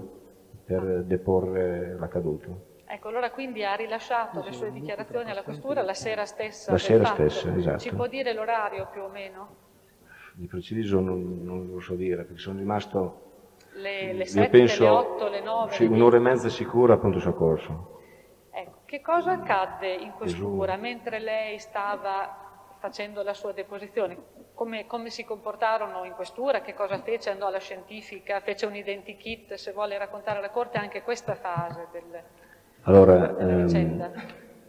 per deporre l'accaduto. Ecco, allora quindi ha rilasciato le sue dichiarazioni alla questura la sera stessa La sera fatto. stessa, esatto. Ci può dire l'orario più o meno? Di preciso non, non lo so dire perché sono rimasto Le, le Io 7, penso le 8, le 9? sì, le 10? un'ora e mezza sicura a pronto soccorso. Ecco, che cosa accadde in questura mentre lei stava facendo la sua deposizione? Come, come si comportarono in questura? Che cosa fece? Andò alla scientifica? Fece un identikit? Se vuole raccontare alla Corte anche questa fase del... Allora, ehm,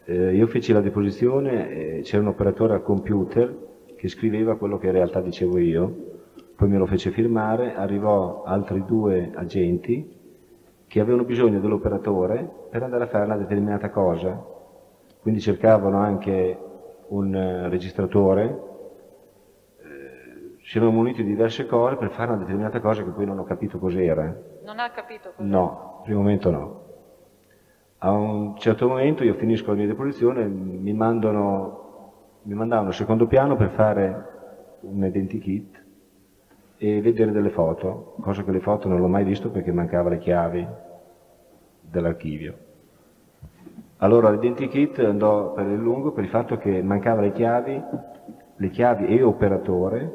eh, io feci la deposizione, e c'era un operatore al computer che scriveva quello che in realtà dicevo io, poi me lo fece firmare, arrivò altri due agenti che avevano bisogno dell'operatore per andare a fare una determinata cosa, quindi cercavano anche un eh, registratore, eh, si erano muniti di diverse cose per fare una determinata cosa che poi non ho capito cos'era. Non ha capito cosa? No, al primo momento no. A un certo momento io finisco la mia deposizione, mi mandano, mi mandavano al secondo piano per fare un identikit e vedere delle foto, cosa che le foto non l'ho mai visto perché mancava le chiavi dell'archivio. Allora l'identikit andò per il lungo per il fatto che mancava le chiavi, le chiavi e operatore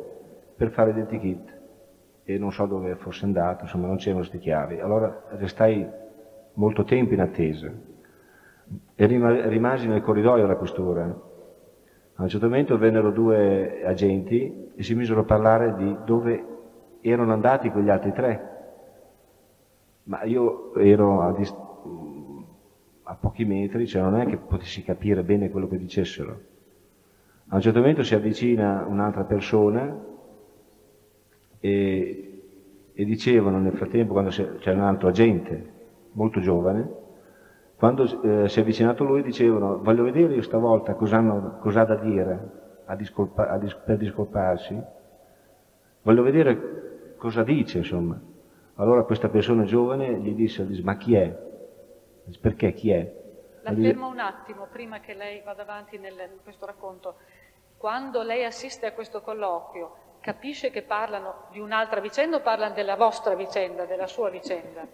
per fare l'identikit e non so dove fosse andato, insomma non c'erano queste chiavi. Allora restai molto tempo in attesa e rima- rimasi nel corridoio della questura. A un certo momento vennero due agenti e si misero a parlare di dove erano andati quegli altri tre. Ma io ero a, dis- a pochi metri, cioè non è che potessi capire bene quello che dicessero. A un certo momento si avvicina un'altra persona e, e dicevano nel frattempo, quando c'è- un altro agente molto giovane, quando eh, si è avvicinato lui dicevano voglio vedere io stavolta cosa ha da dire a discolpa- a dis- per discolparsi, voglio vedere cosa dice insomma. Allora questa persona giovane gli disse, gli disse, ma chi è? Perché chi è? La Gli- fermo un attimo prima che lei vada avanti nel, in questo racconto. Quando lei assiste a questo colloquio, capisce che parlano di un'altra vicenda o parlano della vostra vicenda, della sua vicenda?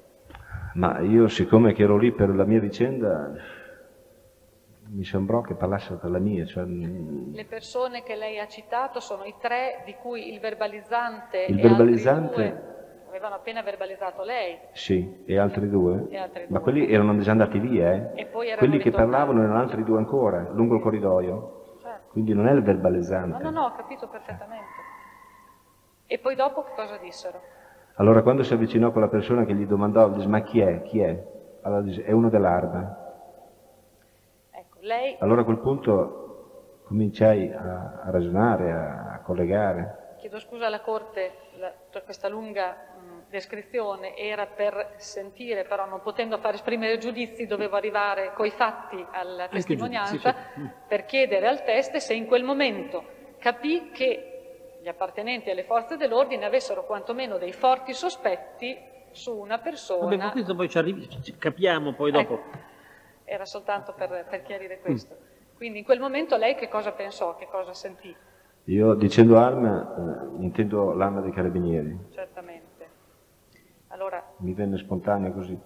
Ma io siccome che ero lì per la mia vicenda mi sembrò che parlasse per la mia. Cioè, Le persone che lei ha citato sono i tre di cui il verbalizzante il e verbalizzante, altri due avevano appena verbalizzato lei. sì, e altri due? E altri Ma due. quelli erano già andati via, eh? E poi erano Quelli che parlavano erano altri due ancora, lungo il corridoio. Certo. Quindi non è il No, verbalizzante. no, no, ho capito perfettamente. E poi dopo che cosa dissero? Allora quando si avvicinò quella persona che gli domandò, gli disse, ma chi è? Chi è? Allora dice, è uno dell'Arda. Ecco, lei, Allora a quel punto cominciai a, a ragionare, a, a collegare. chiedo scusa alla Corte la- per questa lunga mh, descrizione, era per sentire, però non potendo far esprimere giudizi dovevo arrivare coi fatti alla giudizi, testimonianza certo. per chiedere al teste se in quel momento capì che gli appartenenti alle forze dell'ordine avessero quantomeno dei forti sospetti su una persona. Vabbè, questo poi ci arrivi, ci- capiamo poi dopo. Ecco, era soltanto per, per chiarire questo. Quindi in quel momento lei che cosa pensò, che cosa sentì? Io dicendo arma, eh, intendo l'arma dei carabinieri. Certamente. Allora, Mi venne spontaneo così.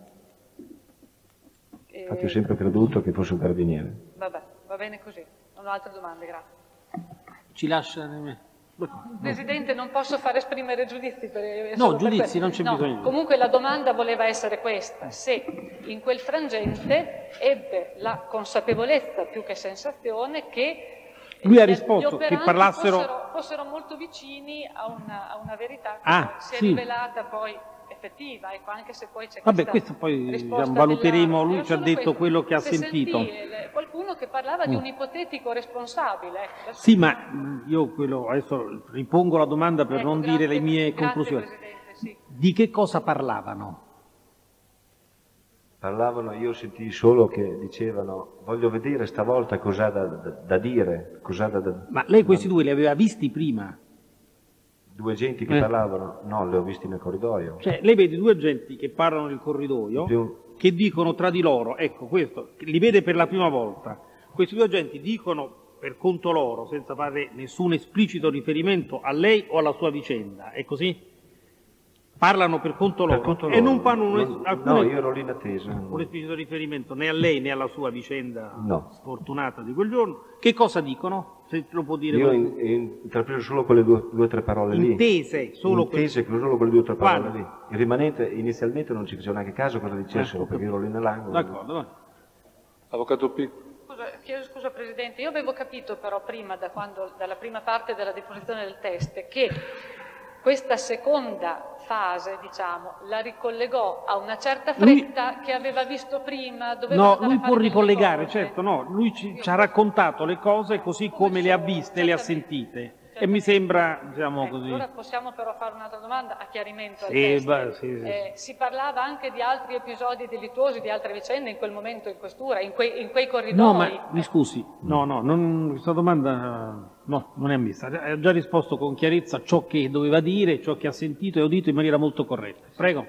eh, Infatti ho sempre creduto che fosse un carabiniere. vabbè, va bene così. Non ho altre domande, grazie. Ci lascia... Presidente, non posso far esprimere giudizi per No, per giudizi, questo. non c'è No, bisogno. Comunque la domanda voleva essere questa: se in quel frangente ebbe la consapevolezza più che sensazione che Lui ha risposto che parlassero- fossero, fossero molto vicini a una, a una verità che Ah, si è sì. rivelata poi effettiva, ecco, anche se poi c'è Vabbè, questo poi diciamo, valuteremo, dell'ARPA. lui ci ha detto questo. quello che ha Se sentito. sentì, che parlava di Mm. un ipotetico responsabile. Ecco, adesso- Sì, ma io quello, adesso ripongo la domanda per Ecco, non dire le mie grazie, conclusioni. Sì. Di che cosa parlavano? Parlavano, io sentii solo che dicevano voglio vedere stavolta cos'ha da, da- da dire, cos'ha da, da- Ma lei questi due li aveva visti prima? Due genti che Eh. parlavano, no, li ho visti nel corridoio. Cioè, lei vede due agenti che parlano nel corridoio, Più- che dicono tra di loro, ecco, questo, li vede per la prima volta. Questi due agenti dicono per conto loro, senza fare nessun esplicito riferimento a lei o alla sua vicenda, è così? Parlano per conto loro, Per conto e loro. non fanno un, Non- alcun no, io ero lì in attesa. un esplicito riferimento né a lei né alla sua vicenda No. sfortunata di quel giorno. Che cosa dicono? Se lo può dire Io in- in- intrapreso solo quelle due o tre parole lì. Intese, solo que- Intese solo quelle due o tre parole Guarda. lì. Il rimanente inizialmente non ci faceva neanche caso cosa dicessero, Eh, perché io ero lì nell'angolo. D'accordo, va. Avvocato P. Scusa, chiedo scusa Presidente, io avevo capito però prima, da quando- dalla prima parte della deposizione del test, che questa seconda fase, diciamo, la ricollegò a una certa Lui- fretta che aveva visto prima, doveva No, lui può ricollegare, certo, no, lui ci, ci ha raccontato le cose così come le ha viste e le ha sentite. E mi sembra, diciamo Ecco, così. Ora possiamo però fare un'altra domanda a chiarimento Sì, beh, sì, sì. Eh, si parlava anche di altri episodi delittuosi, di altre vicende in quel momento in questura, in quei, in quei corridoi. No, ma mi scusi, no, no, non- questa domanda no, non è ammessa. Ha già risposto con chiarezza ciò che doveva dire, ciò che ha sentito e udito in maniera molto corretta. Prego.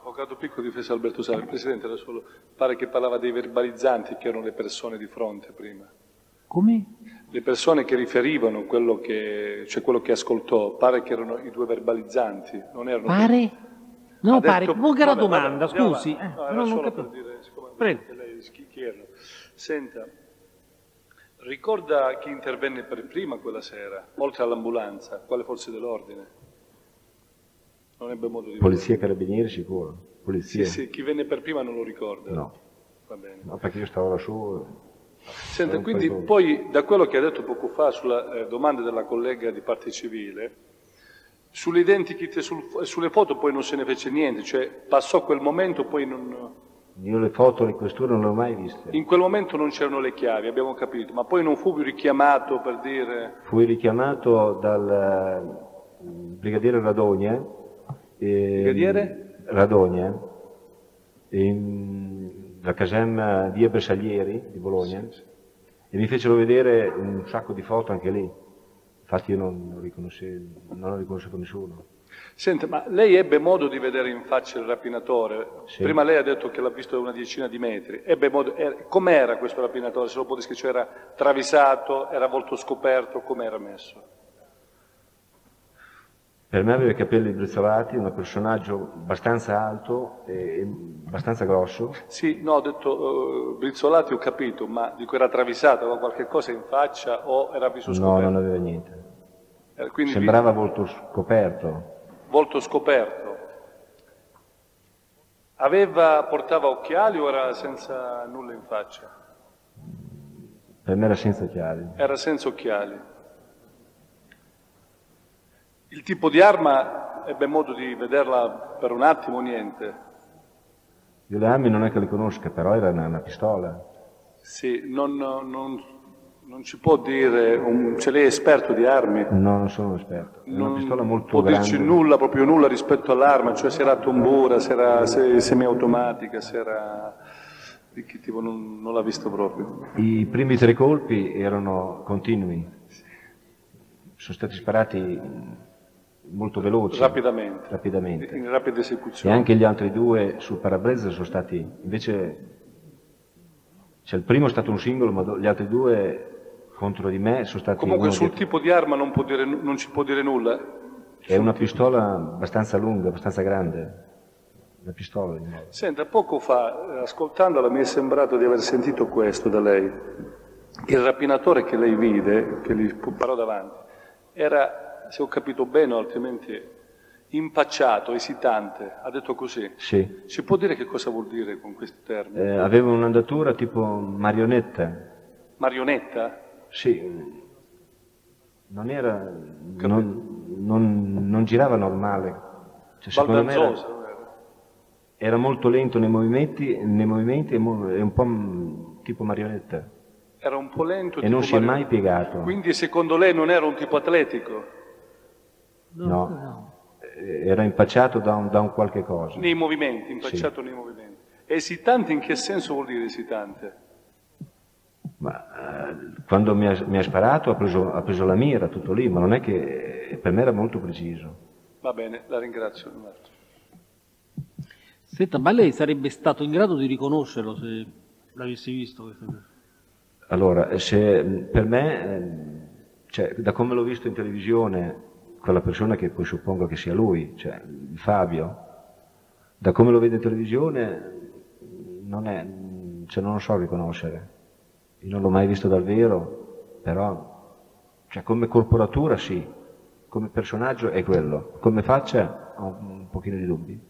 Avvocato Picco, difesa Alberto Sala. Il Presidente era solo, pare che parlava dei verbalizzanti che erano le persone di fronte prima. Come? Le persone che riferivano quello che, cioè quello che ascoltò, pare che erano i due verbalizzanti, non erano... Pare? No, Ha pare, detto- vabbè, vabbè, domanda, andiamo scusi. eh, No, era non solo capisco. per dire, siccome Prego. che lei. Senta, ricorda chi intervenne per prima quella sera, oltre all'ambulanza, quale forze dell'ordine? Non ebbe modo di Polizia e carabinieri sicuro. Sì, Polizia. sì, chi venne per prima non lo ricorda. No. Va bene. No, perché io stavo lassù. Senta, Non quindi poi da quello che ha detto poco fa sulla eh, domanda della collega di parte civile, sulle identikit e sul- e sulle foto poi non se ne fece niente, cioè passò quel momento, poi non, Io le foto in questura non le ho mai viste. in quel momento non c'erano le chiavi, abbiamo capito, ma poi non fu più richiamato per dire... Fui richiamato dal eh, brigadiere Radogna. e- Brigadiere? Radogna, in la caserma di Bersaglieri di Bologna, e mi fecero vedere un sacco di foto anche lì. Infatti io non, non ho riconosciuto nessuno. Senta, ma lei ebbe modo di vedere in faccia il rapinatore? Sì. Prima lei ha detto che l'ha visto da una decina di metri. Ebbe modo, era- com'era questo rapinatore? Se lo può descrivere, era travisato, era volto scoperto, com'era messo? Per me aveva i capelli brizzolati, un personaggio abbastanza alto e abbastanza grosso. Sì, no, ho detto uh, brizzolati ho capito, ma dico era travisato, aveva qualche cosa in faccia o era viso scoperto? No, non aveva niente. Eh, quindi Sembrava volto scoperto. Volto scoperto. Aveva, portava occhiali o era senza nulla in faccia? Per me era senza occhiali. Era senza occhiali. Il tipo di arma ebbe modo di vederla per un attimo o niente? Io le armi non è che le conosca, però era una, una pistola. Sì, non, non, non ci può dire, un, cioè lei è esperto di armi? No, non sono esperto. È una Non pistola molto può grande. dirci nulla, proprio nulla rispetto all'arma, cioè se era tombura, se era se- semiautomatica, se era... Di che tipo non, non l'ha visto proprio. I primi tre colpi erano continui. Sono stati sparati molto veloci. Rapidamente. Rapidamente. In rapida E esecuzione. anche gli altri due sul parabrezza sono stati, invece, cioè il primo è stato un singolo, ma gli altri due contro di me sono stati Comunque sul dietro- tipo di arma non, può dire, non ci può dire nulla. È una pistola abbastanza lunga, abbastanza grande. Una pistola di nuovo. Senta, poco fa, eh, ascoltandola, mi è sembrato di aver sentito questo da lei. Il rapinatore che lei vide, che gli parò davanti, era, se ho capito bene, altrimenti impacciato, esitante, ha detto così. Sì. Si può dire che cosa vuol dire con questi termini? Eh, aveva un'andatura tipo marionetta. Marionetta? Sì. Non era. Non, non- non girava normale. Cioè, me era, Baldanzosa. era molto lento nei movimenti, nei movimenti e mo- e un po' tipo marionetta. Era un po' lento. E non si è mai piegato. Quindi secondo lei non era un tipo atletico? No. Eh, Era impacciato da un, da un qualche cosa. Nei movimenti, impacciato nei movimenti. Esitante in che senso vuol dire esitante? Ma eh, quando mi ha, mi ha sparato ha preso, ha preso la mira, tutto lì, ma non è che per me era molto preciso. Va bene, la ringrazio. Senta, ma lei sarebbe stato in grado di riconoscerlo se l'avessi visto? Allora, eh, se, per me, ehm, cioè, da come l'ho visto in televisione, quella persona che poi suppongo che sia lui, cioè Fabio, da come lo vedo in televisione, non, è, cioè, non lo so riconoscere. Io non l'ho mai visto dal vero, però cioè, come corporatura sì, come personaggio è quello, come faccia ho un pochino di dubbi.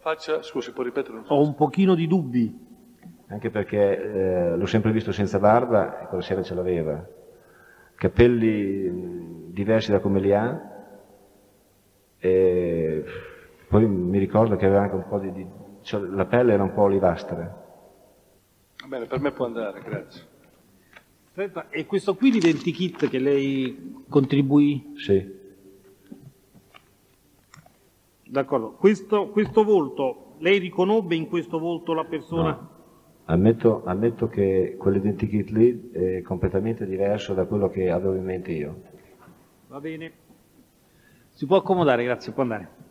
Faccia, scusi, può ripetere? Ho un pochino di dubbi. Anche perché eh, l'ho sempre visto senza barba e quella sera ce l'aveva. Capelli mh, diversi da come li ha. E poi mi ricordo che aveva anche un po' di... di- cioè, la pelle era un po' olivastra. Va bene, per me può andare, grazie. Senta, e questo qui l'identikit che lei contribuì? Sì. D'accordo. Questo, questo volto, lei riconobbe in questo volto la persona? Ammetto, ammetto che quell'identikit lì è completamente diverso da quello che avevo in mente io. Va bene. Si può accomodare, grazie, può andare.